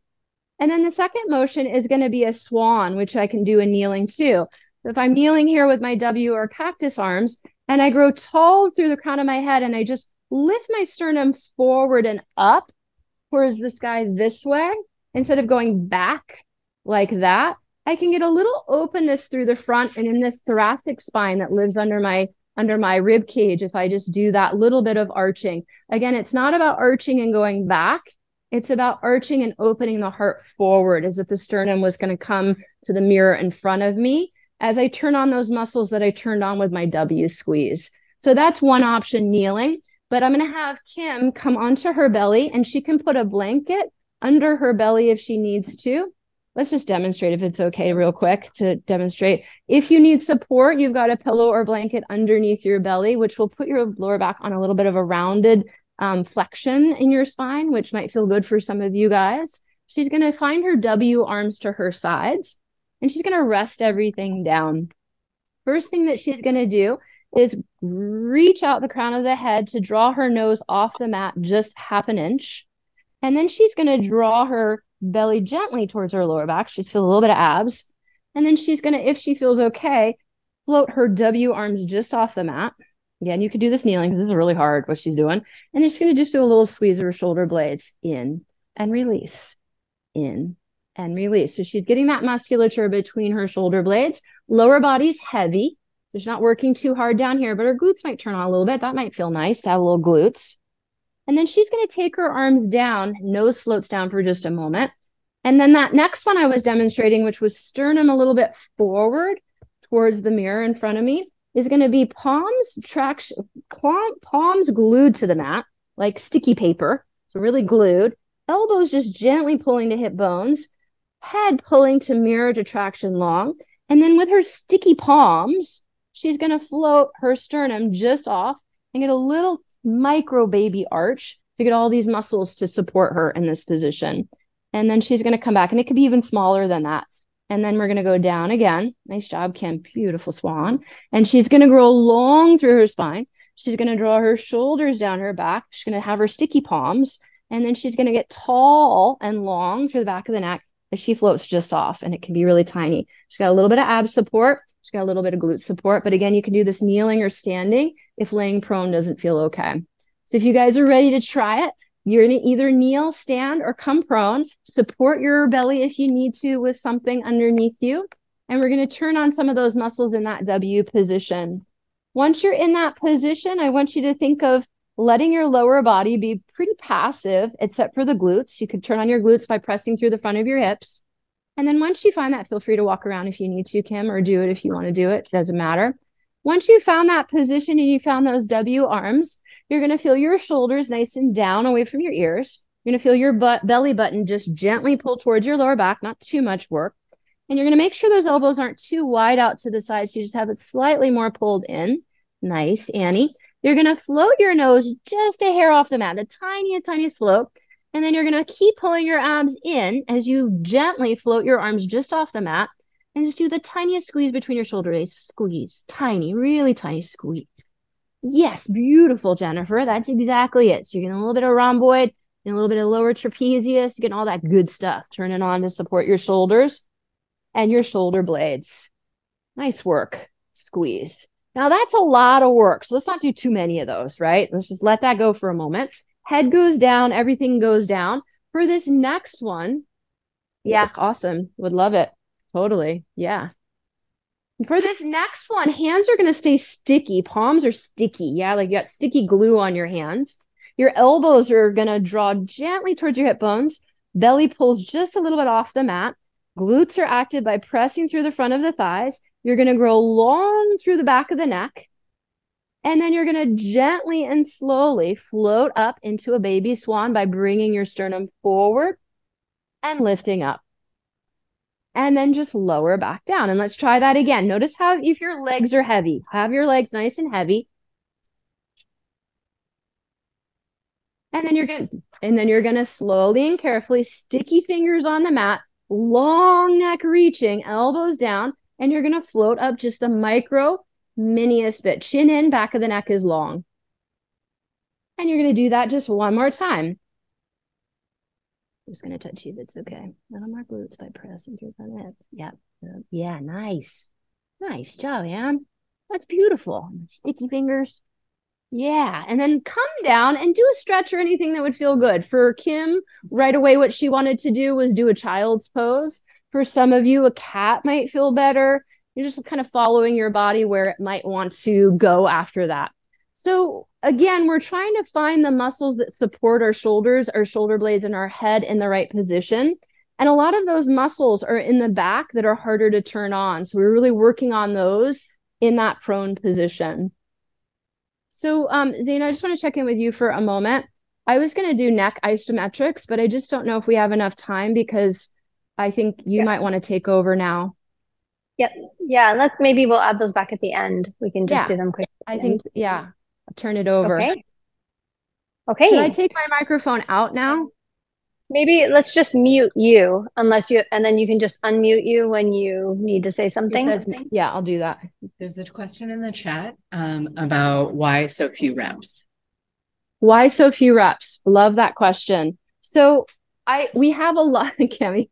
And then the second motion is going to be a swan, which I can do in kneeling too. So if I'm kneeling here with my W or cactus arms and I grow tall through the crown of my head and I just lift my sternum forward and up towards the sky this way, instead of going back like that, I can get a little openness through the front and in this thoracic spine that lives under my under my rib cage if I just do that little bit of arching. Again, it's not about arching and going back. It's about arching and opening the heart forward as if the sternum was going to come to the mirror in front of me as I turn on those muscles that I turned on with my W squeeze. So that's one option, kneeling. But I'm going to have Kim come onto her belly and she can put a blanket under her belly if she needs to. Let's just demonstrate if it's okay, real quick to demonstrate. If you need support, you've got a pillow or blanket underneath your belly, which will put your lower back on a little bit of a rounded um, flexion in your spine, which might feel good for some of you guys. She's going to find her W arms to her sides and she's going to rest everything down. First thing that she's going to do is reach out the crown of the head to draw her nose off the mat just half an inch. And then she's going to draw her belly gently towards her lower back. She's feel a little bit of abs. And then she's going to, if she feels okay, float her W arms just off the mat. Again, you could do this kneeling because this is really hard what she's doing. And she's going to just do a little squeeze of her shoulder blades in and release, in and release. So she's getting that musculature between her shoulder blades. Lower body's heavy. She's not working too hard down here, but her glutes might turn on a little bit. That might feel nice to have a little glutes. And then she's going to take her arms down, nose floats down for just a moment. And then that next one I was demonstrating, which was sternum a little bit forward towards the mirror in front of me is going to be palms traction palms glued to the mat like sticky paper so really glued. Elbows just gently pulling to hip bones head pulling to mirror to traction long and then with her sticky palms she's going to float her sternum just off and get a little micro baby arch to get all these muscles to support her in this position. And then she's going to come back and it could be even smaller than that and then we're going to go down again. Nice job, Kim. Beautiful swan. And she's going to grow long through her spine. She's going to draw her shoulders down her back. She's going to have her sticky palms. And then she's going to get tall and long through the back of the neck as she floats just off. And it can be really tiny. She's got a little bit of ab support. She's got a little bit of glute support. But again, you can do this kneeling or standing if laying prone doesn't feel okay. So if you guys are ready to try it, You're going to either kneel, stand, or come prone. Support your belly if you need to with something underneath you. And we're going to turn on some of those muscles in that W position. Once you're in that position, I want you to think of letting your lower body be pretty passive, except for the glutes. You could turn on your glutes by pressing through the front of your hips. And then once you find that, feel free to walk around if you need to, Kim, or do it if you want to do it. It doesn't matter. Once you found that position and you found those W arms, you're going to feel your shoulders nice and down away from your ears. You're going to feel your butt, belly button just gently pull towards your lower back, not too much work. And you're going to make sure those elbows aren't too wide out to the side. So you just have it slightly more pulled in. Nice, Annie. You're going to float your nose just a hair off the mat, the tiniest, tiniest float. And then you're going to keep pulling your abs in as you gently float your arms just off the mat and just do the tiniest squeeze between your shoulders. Squeeze, tiny, really tiny squeeze. Yes, beautiful, Jennifer. That's exactly it. So you're getting a little bit of rhomboid a little bit of lower trapezius, you're getting all that good stuff. Turning on to support your shoulders and your shoulder blades. Nice work. Squeeze. Now that's a lot of work. So let's not do too many of those, right? Let's just let that go for a moment. Head goes down, everything goes down. For this next one, yeah, awesome. Would love it. Totally. Yeah. For this next one, hands are going to stay sticky. Palms are sticky. Yeah, like you got sticky glue on your hands. Your elbows are going to draw gently towards your hip bones. Belly pulls just a little bit off the mat. Glutes are active by pressing through the front of the thighs. You're going to grow long through the back of the neck. And then you're going to gently and slowly float up into a baby swan by bringing your sternum forward and lifting up. And then just lower back down. And let's try that again. Notice how if your legs are heavy, have your legs nice and heavy. And then you're going to and then you're going to slowly and carefully sticky fingers on the mat long neck reaching, elbows down, and you're going to float up just a micro, miniest bit. Chin in, back of the neck is long. And you're going to do that just one more time. Just going to touch you. That's okay. Little more glutes by pressing through the hips. Yeah. Um, yeah. Nice. Nice job, Anne. That's beautiful. Sticky fingers. Yeah. And then come down and do a stretch or anything that would feel good. For Kim, right away, what she wanted to do was do a child's pose. For some of you, a cat might feel better. You're just kind of following your body where it might want to go after that. So, again, we're trying to find the muscles that support our shoulders, our shoulder blades, and our head in the right position. And a lot of those muscles are in the back that are harder to turn on. So, we're really working on those in that prone position. So, um, Zeina, I just want to check in with you for a moment. I was going to do neck isometrics, but I just don't know if we have enough time because I think you might want to take over now. Yep. Yeah. Let's maybe we'll add those back at the end. We can just yeah. do them quick. I think, yeah, I'll turn it over. Okay. Okay. Should I take my microphone out now? Maybe let's just mute you unless you, and then you can just unmute you when you need to say something. Says, yeah, I'll do that. There's a question in the chat um, about why so few reps. Why so few reps? Love that question. So I we have a lot, Kemi.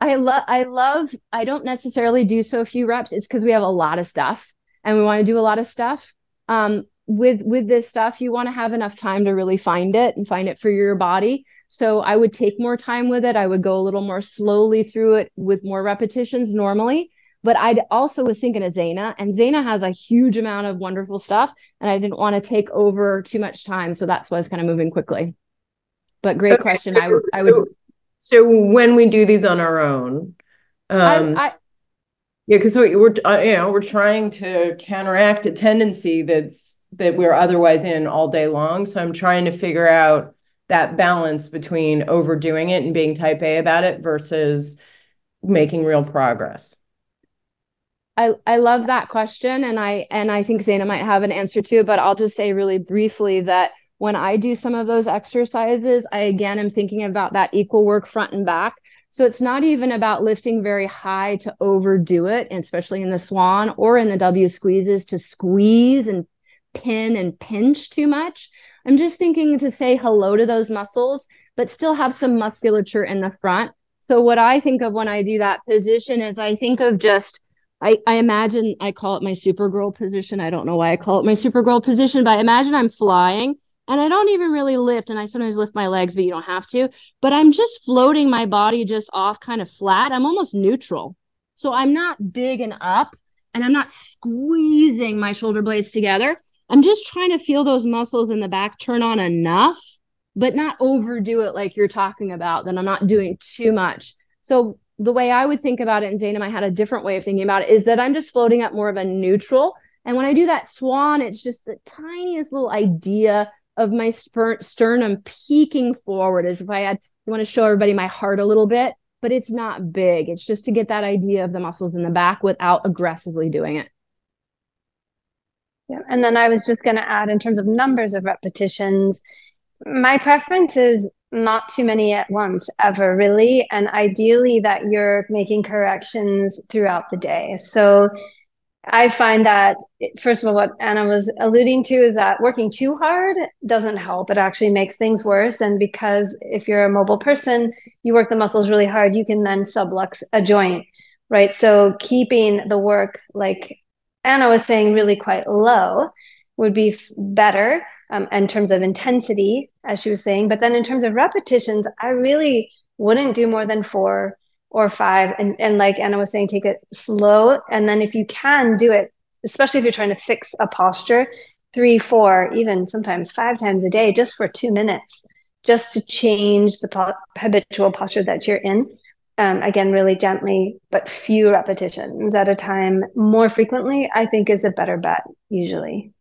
I love I love I don't necessarily do so few reps. It's because we have a lot of stuff and we want to do a lot of stuff. Um, with with this stuff, you want to have enough time to really find it and find it for your body. So I would take more time with it. I would go a little more slowly through it with more repetitions normally. But I also was thinking of Zeina, and Zeina has a huge amount of wonderful stuff, and I didn't want to take over too much time, so that's why I was kind of moving quickly. But great okay. question. I would, I would. So when we do these on our own, um, I, I yeah, because we, we're uh, you know we're trying to counteract a tendency that's that we're otherwise in all day long. So I'm trying to figure out that balance between overdoing it and being type A about it versus making real progress? I, I love that question and I and I think Zeina might have an answer too, but I'll just say really briefly that when I do some of those exercises, I again am thinking about that equal work front and back. So it's not even about lifting very high to overdo it, especially in the swan or in the W squeezes to squeeze and pin and pinch too much. I'm just thinking to say hello to those muscles, but still have some musculature in the front. So what I think of when I do that position is I think of just I, I imagine I call it my supergirl position. I don't know why I call it my supergirl position, but I imagine I'm flying And I don't even really lift. And I sometimes lift my legs, but you don't have to. But I'm just floating my body just off kind of flat. I'm almost neutral. So I'm not big and up and I'm not squeezing my shoulder blades together. I'm just trying to feel those muscles in the back turn on enough, but not overdo it like you're talking about, that I'm not doing too much. So the way I would think about it, and Zainab, I had a different way of thinking about it, is that I'm just floating up more of a neutral. And when I do that swan, it's just the tiniest little idea of my sternum peeking forward as if I had, I want to show everybody my heart a little bit, but it's not big. It's just to get that idea of the muscles in the back without aggressively doing it. Yeah. And then I was just going to add in terms of numbers of repetitions, my preference is not too many at once ever really. And ideally that you're making corrections throughout the day. So i find that first of all what anna was alluding to is that working too hard doesn't help. It actually makes things worse. And because if you're a mobile person you work the muscles really hard you can then sublux a joint right? So keeping the work like anna was saying really quite low would be better um, in terms of intensity, as she was saying. But then in terms of repetitions, I really wouldn't do more than four or five. And, and like Anna was saying, take it slow. And then if you can do it, especially if you're trying to fix a posture, three, four, even sometimes five times a day, just for two minutes, just to change the po- habitual posture that you're in. Um, again, really gently, but few repetitions at a time more frequently, I think is a better bet usually.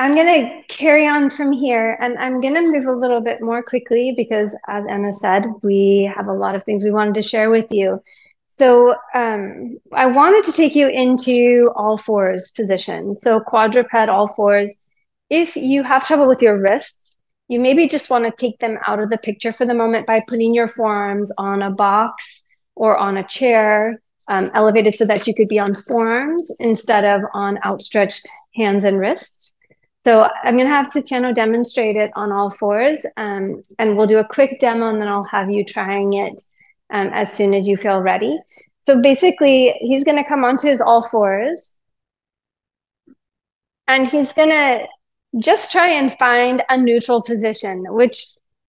I'm going to carry on from here and I'm going to move a little bit more quickly because, as Anna said, we have a lot of things we wanted to share with you. So, um, I wanted to take you into all fours position. So, quadruped all fours. If you have trouble with your wrists, you maybe just want to take them out of the picture for the moment by putting your forearms on a box or on a chair, um, elevated so that you could be on forearms instead of on outstretched hands and wrists. So I'm going to have Tiziano demonstrate it on all fours, um, and we'll do a quick demo, and then I'll have you trying it um, as soon as you feel ready. So basically, he's going to come onto his all fours, and he's going to just try and find a neutral position, which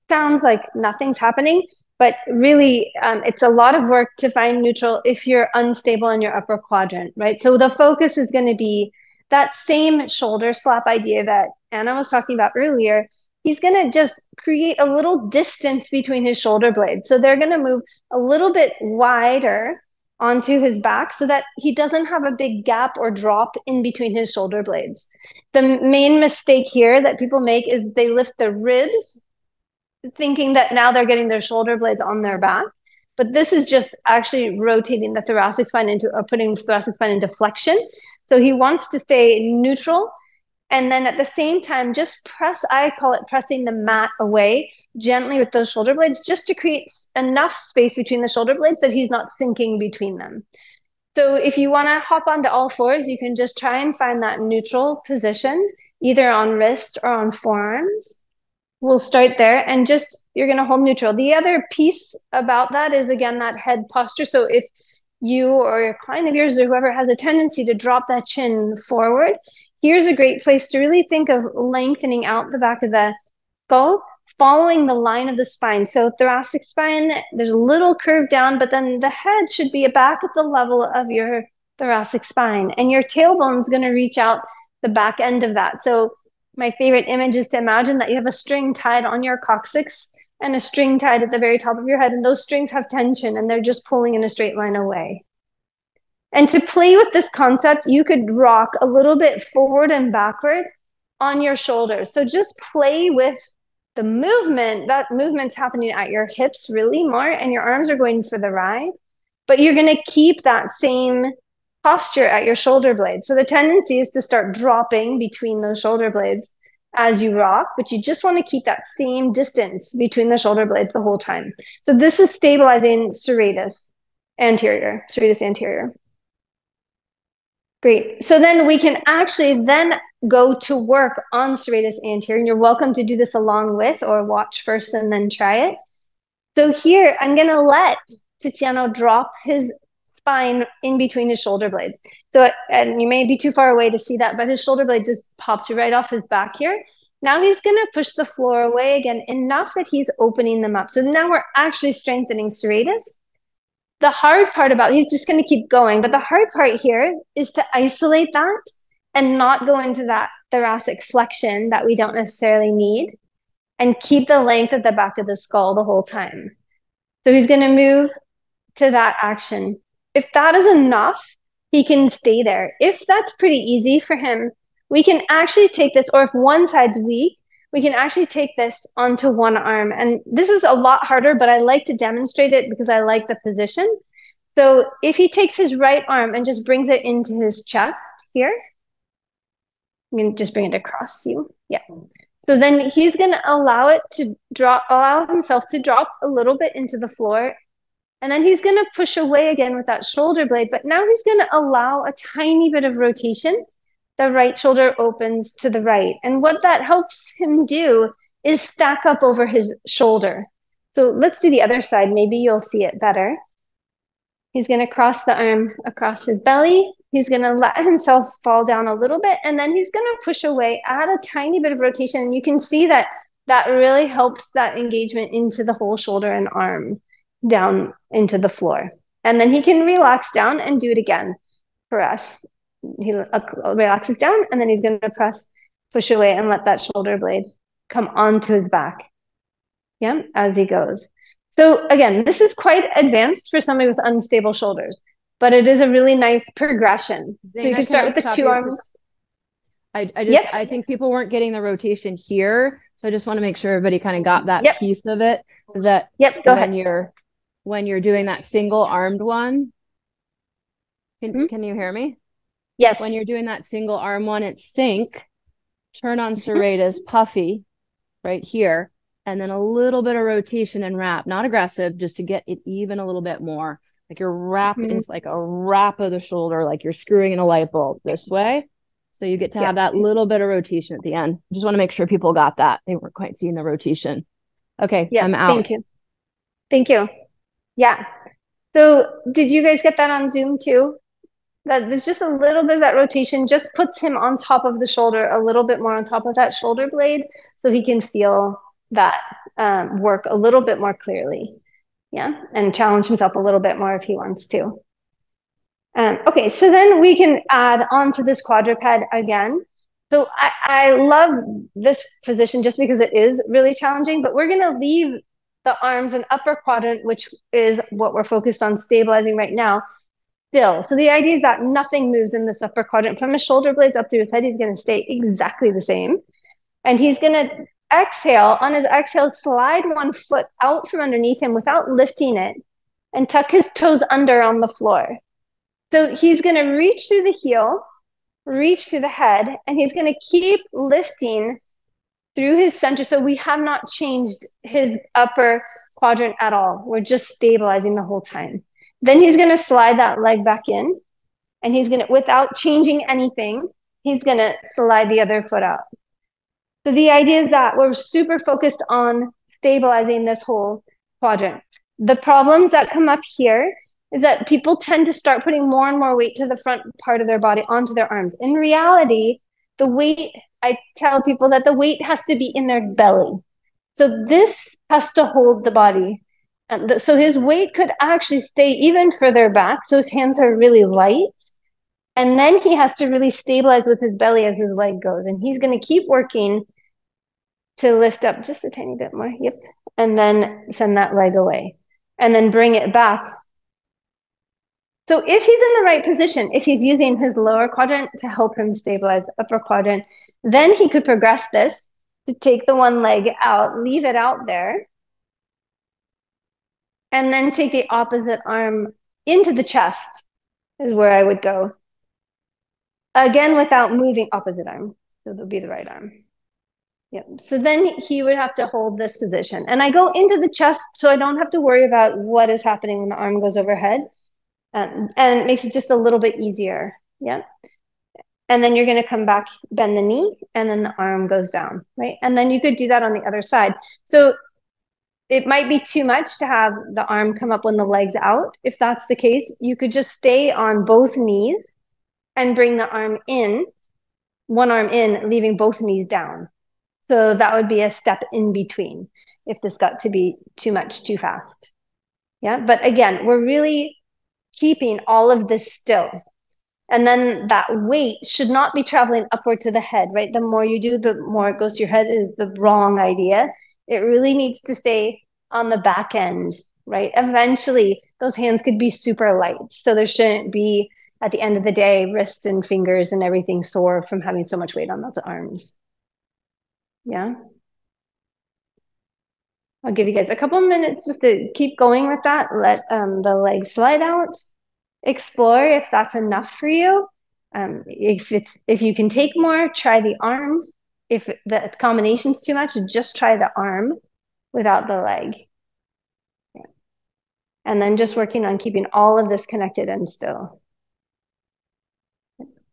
sounds like nothing's happening, but really um, it's a lot of work to find neutral if you're unstable in your upper quadrant, right? So the focus is going to be that same shoulder slap idea that Anna was talking about earlier, he's going to just create a little distance between his shoulder blades. So they're going to move a little bit wider onto his back so that he doesn't have a big gap or drop in between his shoulder blades. The main mistake here that people make is they lift the ribs thinking that now they're getting their shoulder blades on their back. But this is just actually rotating the thoracic spine into or putting thoracic spine into flexion. So he wants to stay neutral. And then at the same time, just press, I call it pressing the mat away gently with those shoulder blades, just to create enough space between the shoulder blades that he's not sinking between them. So if you want to hop onto all fours, you can just try and find that neutral position, either on wrist or on forearms. We'll start there and just you're going to hold neutral. The other piece about that is again that head posture. So if you or a client of yours or whoever has a tendency to drop that chin forward, here's a great place to really think of lengthening out the back of the skull, following the line of the spine. So thoracic spine, there's a little curve down, but then the head should be back at the level of your thoracic spine. And your tailbone is going to reach out the back end of that. So my favorite image is to imagine that you have a string tied on your coccyx and a string tied at the very top of your head. And those strings have tension and they're just pulling in a straight line away. And to play with this concept, you could rock a little bit forward and backward on your shoulders. So just play with the movement. That movement's happening at your hips really more, and your arms are going for the ride. But you're going to keep that same posture at your shoulder blades. So the tendency is to start dropping between those shoulder blades as you rock, but you just want to keep that same distance between the shoulder blades the whole time. So this is stabilizing serratus anterior, serratus anterior. Great. So then we can actually then go to work on serratus anterior, and you're welcome to do this along with or watch first and then try it. So here, I'm going to let Tiziano drop his spine in between his shoulder blades. So, and you may be too far away to see that, but his shoulder blade just pops right off his back here. Now he's going to push the floor away again enough that he's opening them up. So now we're actually strengthening serratus. The hard part about he's just going to keep going, but the hard part here is to isolate that and not go into that thoracic flexion that we don't necessarily need and keep the length at the back of the skull the whole time. So he's going to move to that action. If that is enough, he can stay there. If that's pretty easy for him, we can actually take this, or if one side's weak, we can actually take this onto one arm. And this is a lot harder, but I like to demonstrate it because I like the position. So if he takes his right arm and just brings it into his chest here, going to just bring it across you. Yeah. So then he's going to allow it to drop, allow himself to drop a little bit into the floor. And then he's going to push away again with that shoulder blade. But now he's going to allow a tiny bit of rotation the right shoulder opens to the right. And what that helps him do is stack up over his shoulder. So let's do the other side. Maybe you'll see it better. He's going to cross the arm across his belly. He's going to let himself fall down a little bit, and then he's going to push away, add a tiny bit of rotation. And you can see that that really helps that engagement into the whole shoulder and arm down into the floor. And then he can relax down and do it again for us he relaxes down and then he's going to press push away and let that shoulder blade come onto his back yeah as he goes so again this is quite advanced for somebody with unstable shoulders but it is a really nice progression so you can start with the two arms I, I just yep. I think people weren't getting the rotation here. So I just want to make sure everybody kind of got that yep. piece of it. That yep, go when ahead. you're when you're doing that single armed one. Can mm-hmm. can you hear me? Yes. When you're doing that single arm one, it's sink, turn on mm-hmm. serratus, puffy right here, and then a little bit of rotation and wrap, not aggressive, just to get it even a little bit more. Like your wrap mm-hmm. is like a wrap of the shoulder, like you're screwing in a light bulb this way. So you get to yeah. have that little bit of rotation at the end. Just want to make sure people got that. They weren't quite seeing the rotation. Okay, yeah, I'm out. Thank you. Thank you. Yeah. So did you guys get that on Zoom too? That there's just a little bit of that rotation just puts him on top of the shoulder a little bit more on top of that shoulder blade so he can feel that um, work a little bit more clearly. Yeah and challenge himself a little bit more if he wants to. Um, okay so then we can add on to this quadruped again. So I, I love this position just because it is really challenging but we're going to leave the arms in upper quadrant which is what we're focused on stabilizing right now still. So the idea is that nothing moves in this upper quadrant. From his shoulder blades up through his head, he's going to stay exactly the same. And he's going to exhale. On his exhale, slide one foot out from underneath him without lifting it and tuck his toes under on the floor. So he's going to reach through the heel, reach through the head, and he's going to keep lifting through his center. So we have not changed his upper quadrant at all. We're just stabilizing the whole time. Then he's going to slide that leg back in and he's going to, without changing anything, he's going to slide the other foot out. So the idea is that we're super focused on stabilizing this whole quadrant. The problems that come up here is that people tend to start putting more and more weight to the front part of their body onto their arms. In reality, the weight, I tell people that the weight has to be in their belly. So this has to hold the body Uh, so his weight could actually stay even further back. So his hands are really light. And then he has to really stabilize with his belly as his leg goes. And he's going to keep working to lift up just a tiny bit more. Yep. And then send that leg away and then bring it back. So if he's in the right position, if he's using his lower quadrant to help him stabilize the upper quadrant, then he could progress this to take the one leg out, leave it out there, and then take the opposite arm into the chest is where I would go. Again, without moving opposite arm. So it'll be the right arm. Yep. So then he would have to hold this position. And I go into the chest so I don't have to worry about what is happening when the arm goes overhead. Um, and it makes it just a little bit easier. Yeah. And then you're going to come back, bend the knee, and then the arm goes down, right? And then you could do that on the other side. So it might be too much to have the arm come up when the leg's out. If that's the case, you could just stay on both knees and bring the arm in, one arm in, leaving both knees down. So that would be a step in between if this got to be too much too fast. Yeah, but again, we're really keeping all of this still. And then that weight should not be traveling upward to the head, right? The more you do, the more it goes to your head is the wrong idea. It really needs to stay on the back end, right? Eventually, those hands could be super light. So there shouldn't be, at the end of the day, wrists and fingers and everything sore from having so much weight on those arms. Yeah. I'll give you guys a couple minutes just to keep going with that. Let um, the legs slide out. Explore if that's enough for you. Um, if it's if you can take more, try the arm. If the combination's too much, just try the arm without the leg. And then just working on keeping all of this connected and still.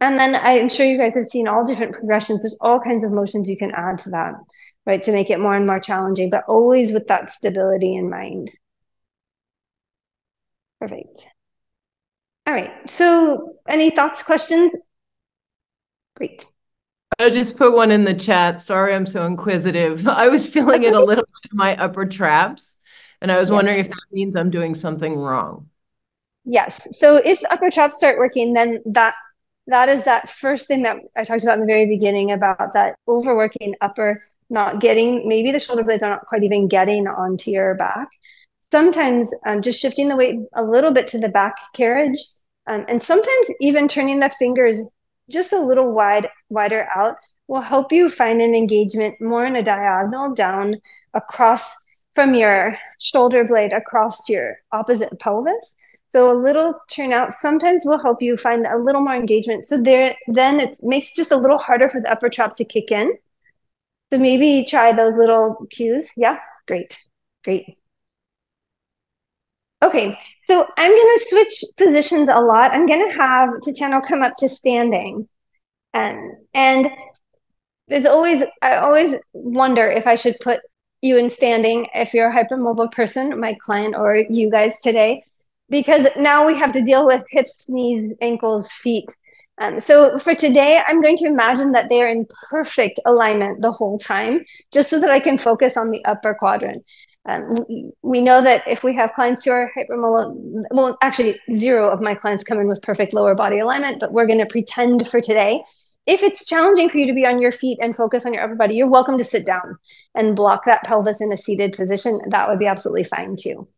And then I'm sure you guys have seen all different progressions. There's all kinds of motions you can add to that right? To make it more and more challenging, but always with that stability in mind. Perfect. All right. So any thoughts, questions? Great. I just put one in the chat. Sorry, I'm so inquisitive. I was feeling it a little bit in my upper traps, and I was yes. wondering if that means I'm doing something wrong. Yes. So if upper traps start working, then that that is that first thing that I talked about in the very beginning about that overworking upper not getting, maybe the shoulder blades are not quite even getting onto your back. Sometimes um, just shifting the weight a little bit to the back carriage, um, and sometimes even turning the fingers just a little wide, wider out will help you find an engagement more in a diagonal down across from your shoulder blade across your opposite pelvis. So a little turnout sometimes will help you find a little more engagement. So there, then it makes just a little harder for the upper trap to kick in. So maybe try those little cues. Yeah, great, great. Okay, so I'm gonna switch positions a lot. I'm gonna have Tatiana come up to standing. And, and there's always, I always wonder if I should put you in standing if you're a hypermobile person, my client or you guys today, because now we have to deal with hips, knees, ankles, feet. Um, so for today, I'm going to imagine that they're in perfect alignment the whole time, just so that I can focus on the upper quadrant. Um, we, know that if we have clients who are hypermobile, well, actually zero of my clients come in with perfect lower body alignment, but we're going to pretend for today. If it's challenging for you to be on your feet and focus on your upper body, you're welcome to sit down and block that pelvis in a seated position. That would be absolutely fine too.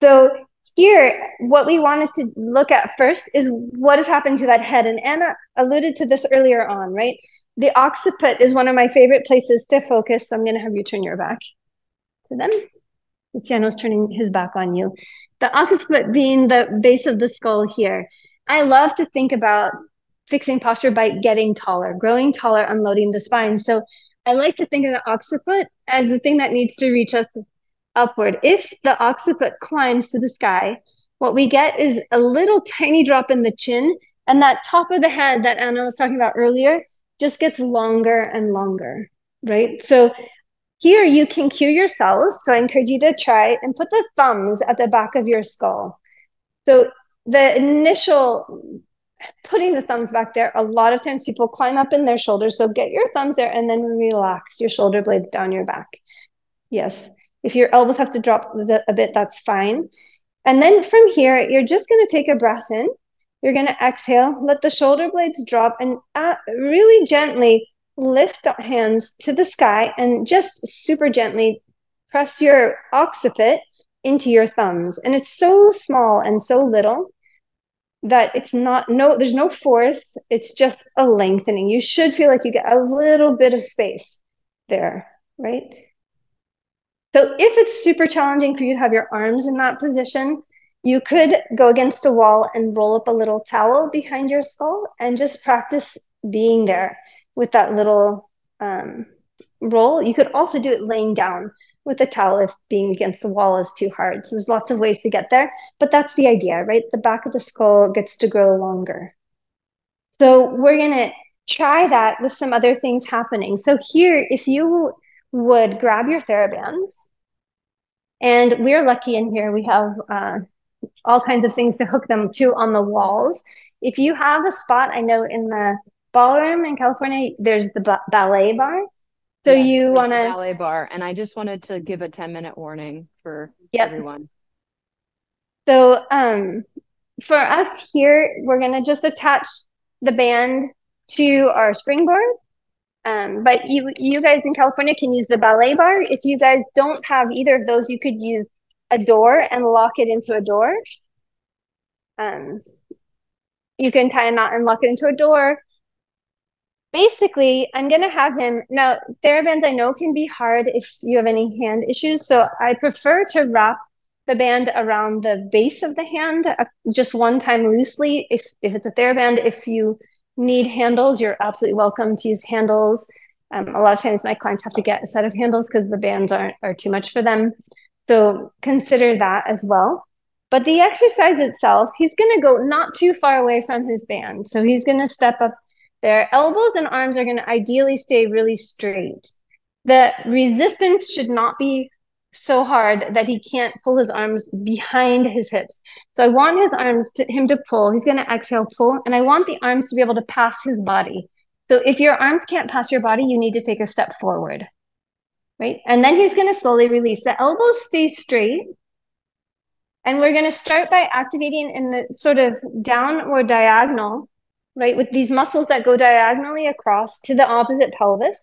So here, what we wanted to look at first is what has happened to that head. And Anna alluded to this earlier on, right? The occiput is one of my favorite places to focus. So I'm going to have you turn your back to them. Luciano's turning his back on you. The occiput being the base of the skull here. I love to think about fixing posture by getting taller, growing taller, unloading the spine. So I like to think of the occiput as the thing that needs to reach us upward. If the occiput climbs to the sky, what we get is a little tiny drop in the chin, and that top of the head that Anna was talking about earlier just gets longer and longer, right? So here you can cue yourselves. So I encourage you to try and put the thumbs at the back of your skull. So the initial putting the thumbs back there, a lot of times people climb up in their shoulders. So get your thumbs there and then relax your shoulder blades down your back. Yes. If your elbows have to drop a bit, that's fine. And then from here, you're just going to take a breath in. You're going to exhale, let the shoulder blades drop, and uh, really gently lift hands to the sky and just super gently press your occiput into your thumbs. And it's so small and so little that it's not no there's no force. It's just a lengthening. You should feel like you get a little bit of space there right? So if it's super challenging for you to have your arms in that position, you could go against a wall and roll up a little towel behind your skull and just practice being there with that little um, roll. You could also do it laying down with a towel if being against the wall is too hard. So there's lots of ways to get there, but that's the idea, right? The back of the skull gets to grow longer. So we're going to try that with some other things happening. So here, if you would grab your TheraBands. And we're lucky in here, we have uh, all kinds of things to hook them to on the walls. If you have a spot, I know in the ballroom in California, there's the ballet bar. So Yes, you want to, ballet bar, and I just wanted to give a 10 minute warning for Yep. everyone. so um, for us here, we're going to just attach the band to our springboard. Um, but you you guys in California can use the ballet bar. If you guys don't have either of those, you could use a door and lock it into a door. Um, you can tie a knot and lock it into a door. Basically, I'm gonna have him now. TheraBands I know can be hard if you have any hand issues, so I prefer to wrap the band around the base of the hand uh, just one time loosely. If if it's a TheraBand, if you need handles, you're absolutely welcome to use handles. Um, a lot of times my clients have to get a set of handles because the bands aren't are too much for them. So consider that as well. But the exercise itself, he's going to go not too far away from his band. So he's going to step up there. Elbows and arms are going to ideally stay really straight. The resistance should not be so hard that he can't pull his arms behind his hips. So I want his arms to him to pull. He's going to exhale, pull, and I want the arms to be able to pass his body. So if your arms can't pass your body, you need to take a step forward. Right? And then he's going to slowly release. The elbows stay straight. And we're going to start by activating in the sort of downward diagonal, right? With these muscles that go diagonally across to the opposite pelvis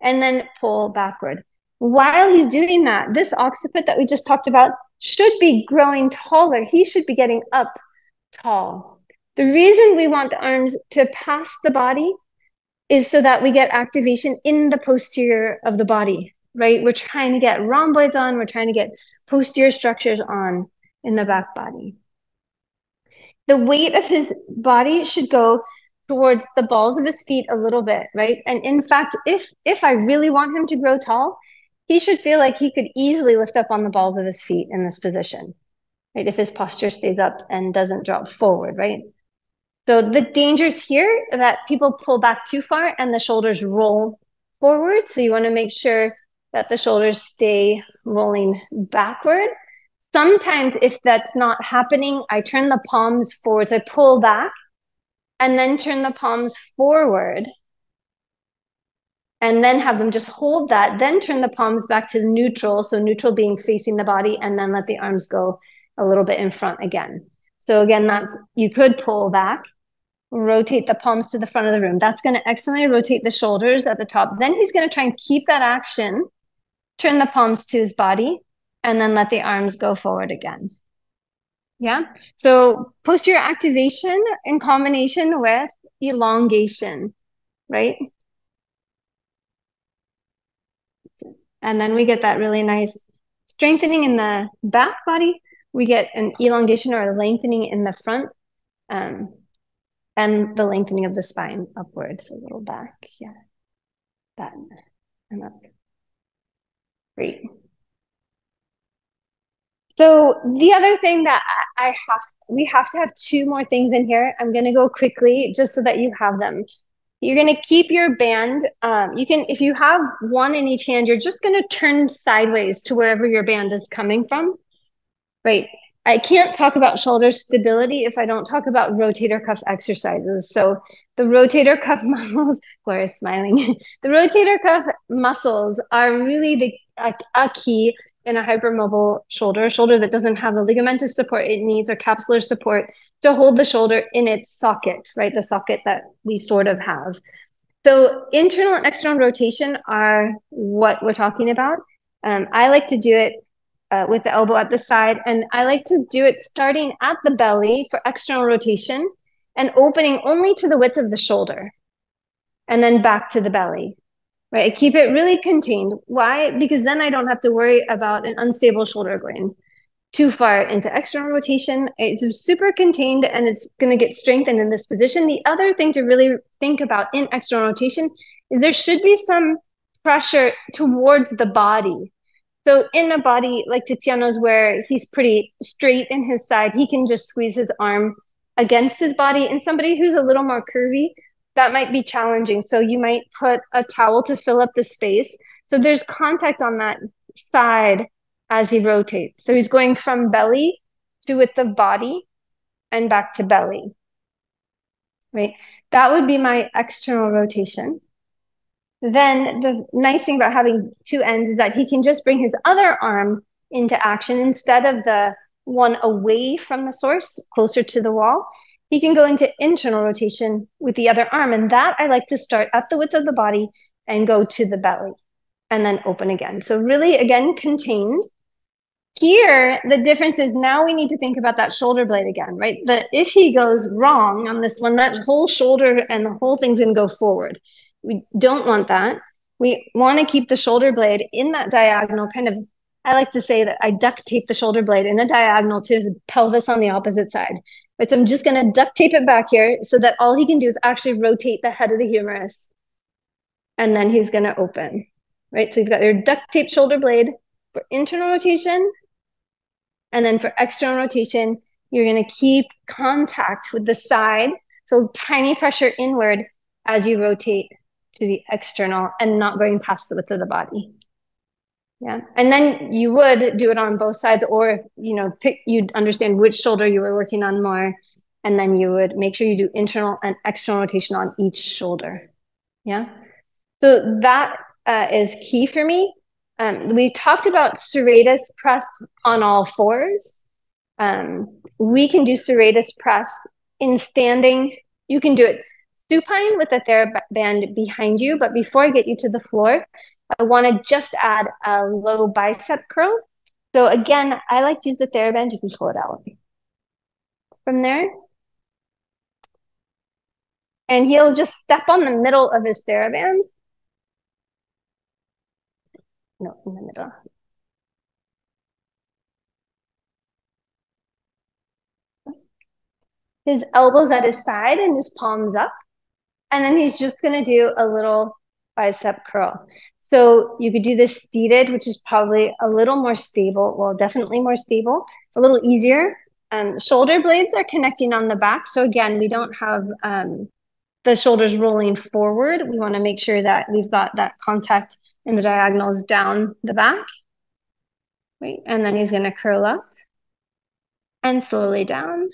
and then pull backward. While he's doing that, this occiput that we just talked about should be growing taller. He should be getting up tall. The reason we want the arms to pass the body is so that we get activation in the posterior of the body, right? We're trying to get rhomboids on, we're trying to get posterior structures on in the back body. The weight of his body should go towards the balls of his feet a little bit, right? And in fact, if if I really want him to grow tall, he should feel like he could easily lift up on the balls of his feet in this position, right? If his posture stays up and doesn't drop forward, right? So the dangers here that people pull back too far and the shoulders roll forward. So you want to make sure that the shoulders stay rolling backward. Sometimes if that's not happening, I turn the palms forward. So I pull back and then turn the palms forward and then have them just hold that, then turn the palms back to neutral. So neutral being facing the body and then let the arms go a little bit in front again. So again, that's, you could pull back, rotate the palms to the front of the room. That's going to externally rotate the shoulders at the top. Then he's going to try and keep that action, turn the palms to his body, and then let the arms go forward again. Yeah. So posterior activation in combination with elongation, right? And then we get that really nice strengthening in the back body. We get an elongation or a lengthening in the front um, and the lengthening of the spine upwards a little back. Yeah. That and up. Great. So the other thing that I have, we have to have two more things in here. I'm going to go quickly just so that you have them. You're going to keep your band. Um, you can, if you have one in each hand, you're just going to turn sideways to wherever your band is coming from. Right. I can't talk about shoulder stability if I don't talk about rotator cuff exercises. So the rotator cuff muscles, Gloria's smiling. the rotator cuff muscles are really the a, a key in a hypermobile shoulder, a shoulder that doesn't have the ligamentous support it needs or capsular support to hold the shoulder in its socket, right? The socket that we sort of have. So internal and external rotation are what we're talking about. Um, I like to do it uh, with the elbow at the side, and I like to do it starting at the belly for external rotation and opening only to the width of the shoulder and then back to the belly right? I keep it really contained. Why? Because then I don't have to worry about an unstable shoulder going too far into external rotation. It's super contained and it's going to get strengthened in this position. The other thing to really think about in external rotation is there should be some pressure towards the body. So in a body like Tiziano's where he's pretty straight in his side, he can just squeeze his arm against his body. And somebody who's a little more curvy, that might be challenging. So you might put a towel to fill up the space. So there's contact on that side as he rotates. So he's going from belly to with the body and back to belly. Right? That would be my external rotation. then the nice thing about having two ends is that he can just bring his other arm into action instead of the one away from the source, closer to the wall. He can go into internal rotation with the other arm. And that I like to start at the width of the body and go to the belly and then open again. So really, again, contained. Here, the difference is now we need to think about that shoulder blade again, right? That if he goes wrong on this one, that whole shoulder and the whole thing's gonna go forward. We don't want that. We wanna keep the shoulder blade in that diagonal kind of, I like to say that I duct tape the shoulder blade in a diagonal to his pelvis on the opposite side. Right, so I'm just gonna duct tape it back here so that all he can do is actually rotate the head of the humerus and then he's gonna open, right? So you've got your duct tape shoulder blade for internal rotation and then for external rotation, you're gonna keep contact with the side. So tiny pressure inward as you rotate to the external and not going past the width of the body. Yeah. And then you would do it on both sides, or if you know, pick you'd understand which shoulder you were working on more. And then you would make sure you do internal and external rotation on each shoulder. Yeah. So that uh, is key for me. Um, we talked about serratus press on all fours. Um, we can do serratus press in standing. You can do it supine with a the TheraBand behind you, but before I get you to the floor, I want to just add a low bicep curl. So again, I like to use the TheraBand. You can pull it out from there. And he'll just step on the middle of his TheraBand no, in the middle. His elbows at his side and his palms up. And then he's just going to do a little bicep curl. So you could do this seated, which is probably a little more stable. Well, definitely more stable, a little easier. Um, shoulder blades are connecting on the back. So again, we don't have um, the shoulders rolling forward. We want to make sure that we've got that contact in the diagonals down the back. Wait, and then he's going to curl up and slowly down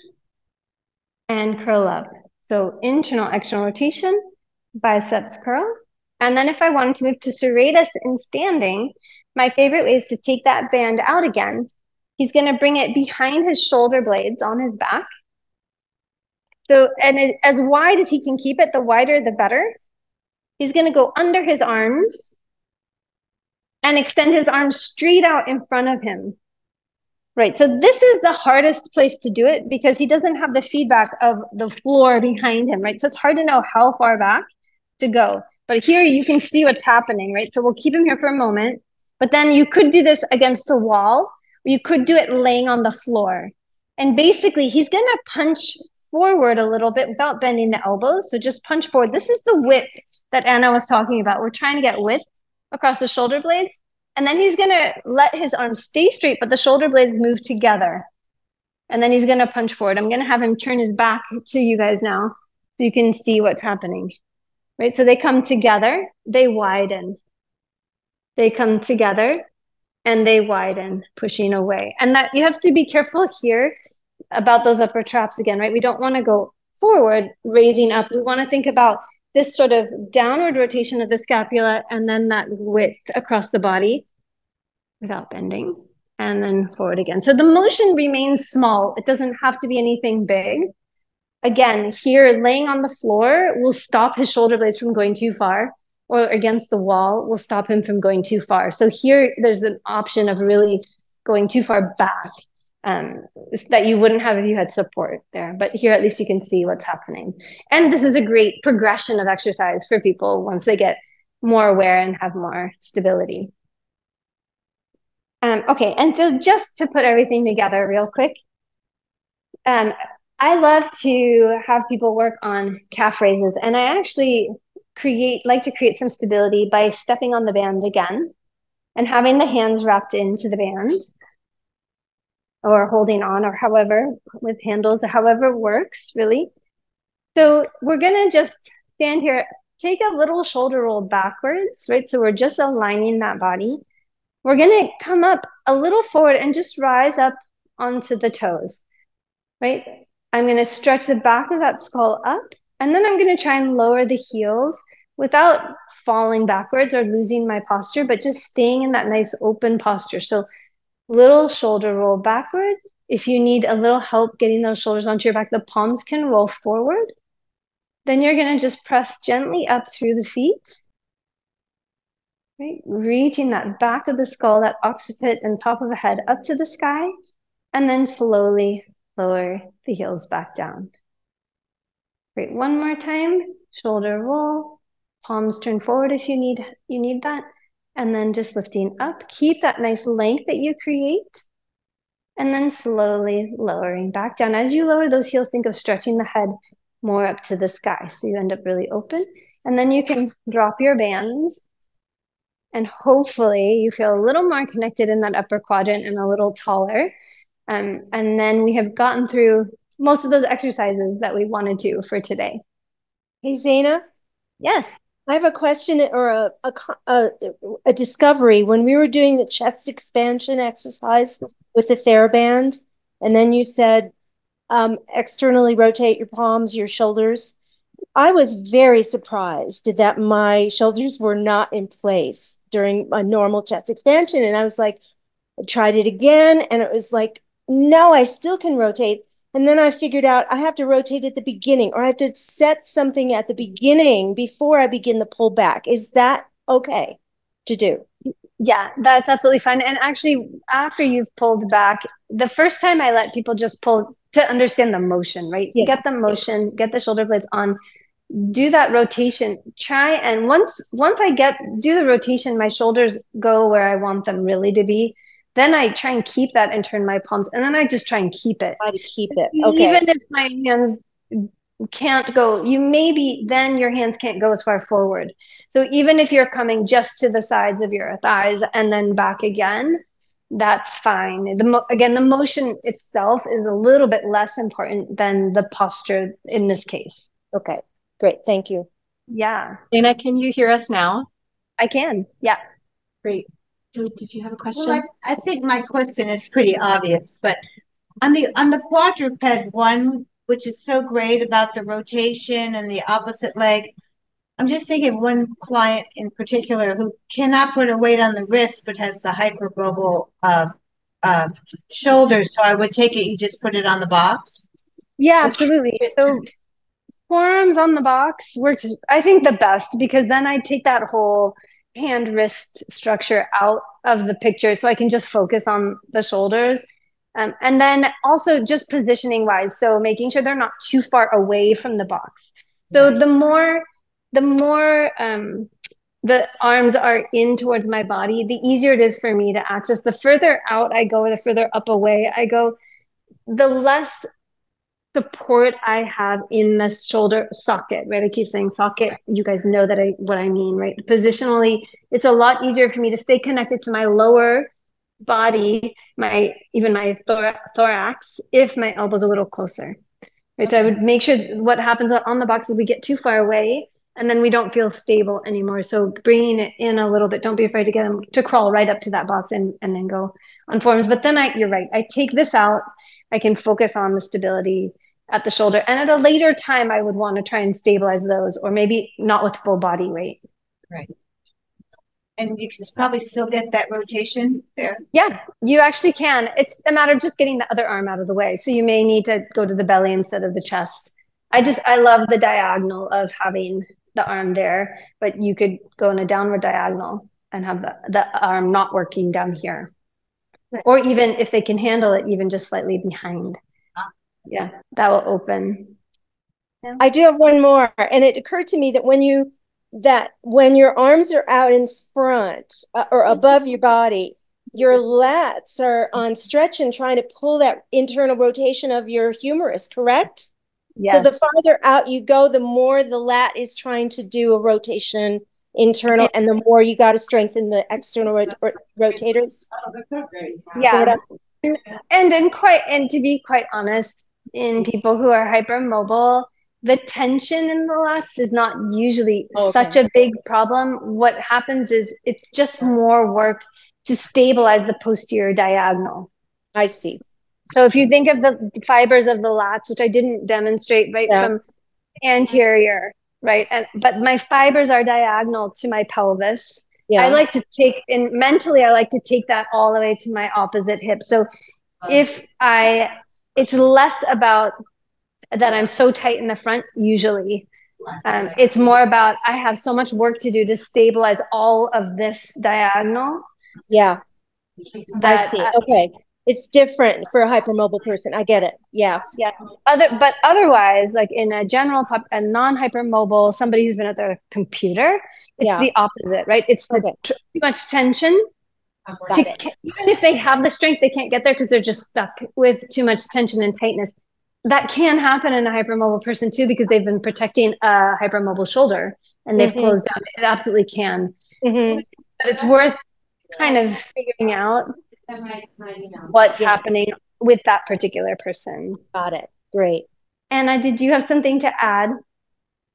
and curl up. So internal external rotation, biceps curl. And then if I wanted to move to serratus in standing, my favorite way is to take that band out again. He's going to bring it behind his shoulder blades on his back. So, and it, as wide as he can keep it, the wider the better. He's going to go under his arms and extend his arms straight out in front of him. Right. So this is the hardest place to do it because he doesn't have the feedback of the floor behind him. Right. So it's hard to know how far back to go. But here you can see what's happening. Right. So we'll keep him here for a moment. But then you could do this against a wall, or you could do it laying on the floor. And basically, he's going to punch forward a little bit without bending the elbows. So just punch forward. This is the width that Anna was talking about. We're trying to get width across the shoulder blades. And then he's going to let his arms stay straight, but the shoulder blades move together. And then he's going to punch forward. I'm going to have him turn his back to you guys now so you can see what's happening. Right? So they come together, they widen. They come together and they widen, pushing away. And that you have to be careful here about those upper traps again, right? We don't want to go forward, raising up. We want to think about this sort of downward rotation of the scapula and then that width across the body without bending and then forward again. So the motion remains small. It doesn't have to be anything big. Again, here laying on the floor will stop his shoulder blades from going too far or against the wall will stop him from going too far. So here there's an option of really going too far back um, that you wouldn't have if you had support there. But here, at least you can see what's happening. And this is a great progression of exercise for people once they get more aware and have more stability. Um, okay, and so just to put everything together real quick, um, I love to have people work on calf raises, and I actually create like to create some stability by stepping on the band again and having the hands wrapped into the band or holding on or however with handles or however works really. So we're gonna just stand here, take a little shoulder roll backwards, right? So we're just aligning that body. We're gonna come up a little forward and just rise up onto the toes, right? I'm gonna stretch the back of that skull up and then I'm gonna try and lower the heels without falling backwards or losing my posture, but just staying in that nice open posture. So little shoulder roll backward. If you need a little help getting those shoulders onto your back, the palms can roll forward. Then you're going to just press gently up through the feet. Right? Reaching that back of the skull, that occiput and top of the head up to the sky, and then slowly lower the heels back down. Great. One more time. Shoulder roll. Palms turn forward if you need you need that. And then just lifting up. Keep that nice length that you create. And then slowly lowering back down. As you lower those heels, think of stretching the head more up to the sky. So you end up really open. And then you can drop your bands. And hopefully you feel a little more connected in that upper quadrant and a little taller. Um, and then we have gotten through most of those exercises that we wanted to for today. Hey, Zeina. Yes. I have a question or a, a, a, a discovery. When we were doing the chest expansion exercise with the TheraBand, and then you said um, externally rotate your palms, your shoulders. I was very surprised that my shoulders were not in place during a normal chest expansion. And I was like, I tried it again, and it was like, no, I still can rotate. And then I figured out I have to rotate at the beginning or I have to set something at the beginning before I begin the pull back. Is that okay to do? Yeah, that's absolutely fine. And actually, after you've pulled back, the first time I let people just pull to understand the motion, right? Yeah. Get the motion, get the shoulder blades on, do that rotation. Try and once once I get do the rotation, my shoulders go where I want them really to be then I try and keep that and turn my palms, and then I just try and keep it. Try to keep it. Okay. Even if my hands can't go, you maybe then your hands can't go as far forward. So even if you're coming just to the sides of your thighs and then back again, that's fine. The mo- again, the motion itself is a little bit less important than the posture in this case. Okay, great. Thank you. Yeah. Dana, can you hear us now? I can. Yeah. Great. Did you have a question? Well, I, I think my question is pretty obvious, but on the on the quadruped one, which is so great about the rotation and the opposite leg, I'm just thinking one client in particular who cannot put a weight on the wrist but has the hypermobile uh, uh, shoulders. So I would take it you just put it on the box. Yeah, absolutely. So forearms on the box works, I think, the best because then I take that whole hand wrist structure out of the picture so I can just focus on the shoulders. Um, and then also just positioning wise, so making sure they're not too far away from the box. So the more, the more um, the arms are in towards my body, the easier it is for me to access. The further out I go, the further up away I go, the less support I have in the shoulder socket, right? I keep saying socket. You guys know that I what I mean, right? Positionally, it's a lot easier for me to stay connected to my lower body, my even my thor- thorax, if my elbow's a little closer. Right. Okay. So I would make sure what happens on the box is we get too far away and then we don't feel stable anymore. So bringing it in a little bit, don't be afraid to get them to crawl right up to that box and, and then go on forms. But then I, you're right. I take this out. I can focus on the stability at the shoulder. And at a later time, I would want to try and stabilize those, or maybe not with full body weight. Right. And you can probably still get that rotation there. Yeah, you actually can. It's a matter of just getting the other arm out of the way. So you may need to go to the belly instead of the chest. I just, I love the diagonal of having the arm there, but you could go in a downward diagonal and have the, the arm not working down here. Right. Or even if they can handle it, even just slightly behind yeah, that will open. Yeah. I do have one more, and it occurred to me that when you that when your arms are out in front uh, or above your body, your lats are on stretch and trying to pull that internal rotation of your humerus, correct? Yes. So the farther out you go, the more the lat is trying to do a rotation internal, and the more you got to strengthen the external rot- rotators. Yeah. And and quite and to be quite honest, in people who are hypermobile, the tension in the lats is not usually oh, okay. such a big problem. What happens is it's just more work to stabilize the posterior diagonal. I see. So if you think of the fibers of the lats, which I didn't demonstrate right yeah. from anterior right? And but my fibers are diagonal to my pelvis. Yeah. I like to take and mentally I like to take that all the way to my opposite hip. So if I it's less about that I'm so tight in the front usually. Um, it's more about I have so much work to do to stabilize all of this diagonal. Yeah. I see. uh, Okay. It's different for a hypermobile person. I get it. Yeah. yeah. Other, but otherwise, like in a general pop, a non-hypermobile, somebody who's been at their computer, it's Yeah. the opposite, right? It's Okay. tr- too much tension. Got To, even if they have the strength, they can't get there because they're just stuck with too much tension and tightness. That can happen in a hypermobile person too because they've been protecting a hypermobile shoulder and they've Mhm. closed down. It absolutely can. Mhm. But it's worth kind of figuring out what's Yeah. happening with that particular person. Got it. Great. Anna, did you have something to add?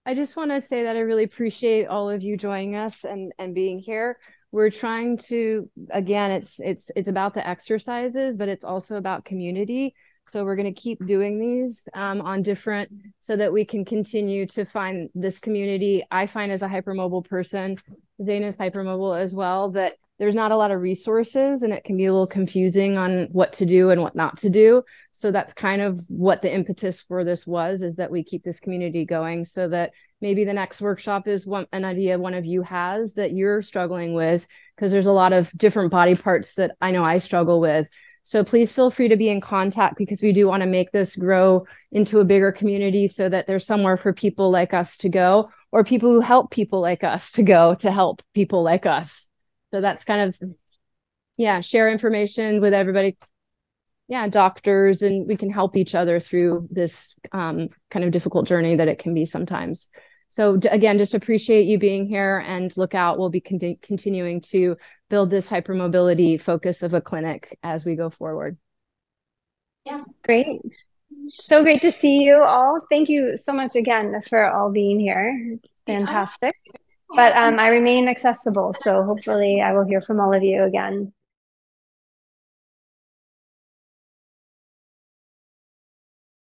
I just want to say that I really appreciate all of you joining us and and being here. We're trying to again, it's it's it's about the exercises, but it's also about community. So we're going to keep doing these um, on different so that we can continue to find this community. I find as a hypermobile person, Zeina's hypermobile as well, that there's not a lot of resources and it can be a little confusing on what to do and what not to do. So that's kind of what the impetus for this was is that we keep this community going so that maybe the next workshop is one an idea one of you has that you're struggling with because there's a lot of different body parts that I know I struggle with. So please feel free to be in contact because we do want to make this grow into a bigger community so that there's somewhere for people like us to go or people who help people like us to go to help people like us. So that's kind of yeah, share information with everybody. Yeah, doctors, and we can help each other through this um, kind of difficult journey that it can be sometimes. So again, just appreciate you being here and look out. We'll be con- continuing to build this hypermobility focus of a clinic as we go forward. Yeah, great. So great to see you all. Thank you so much again for all being here. Fantastic. But um, I remain accessible, so hopefully I will hear from all of you again.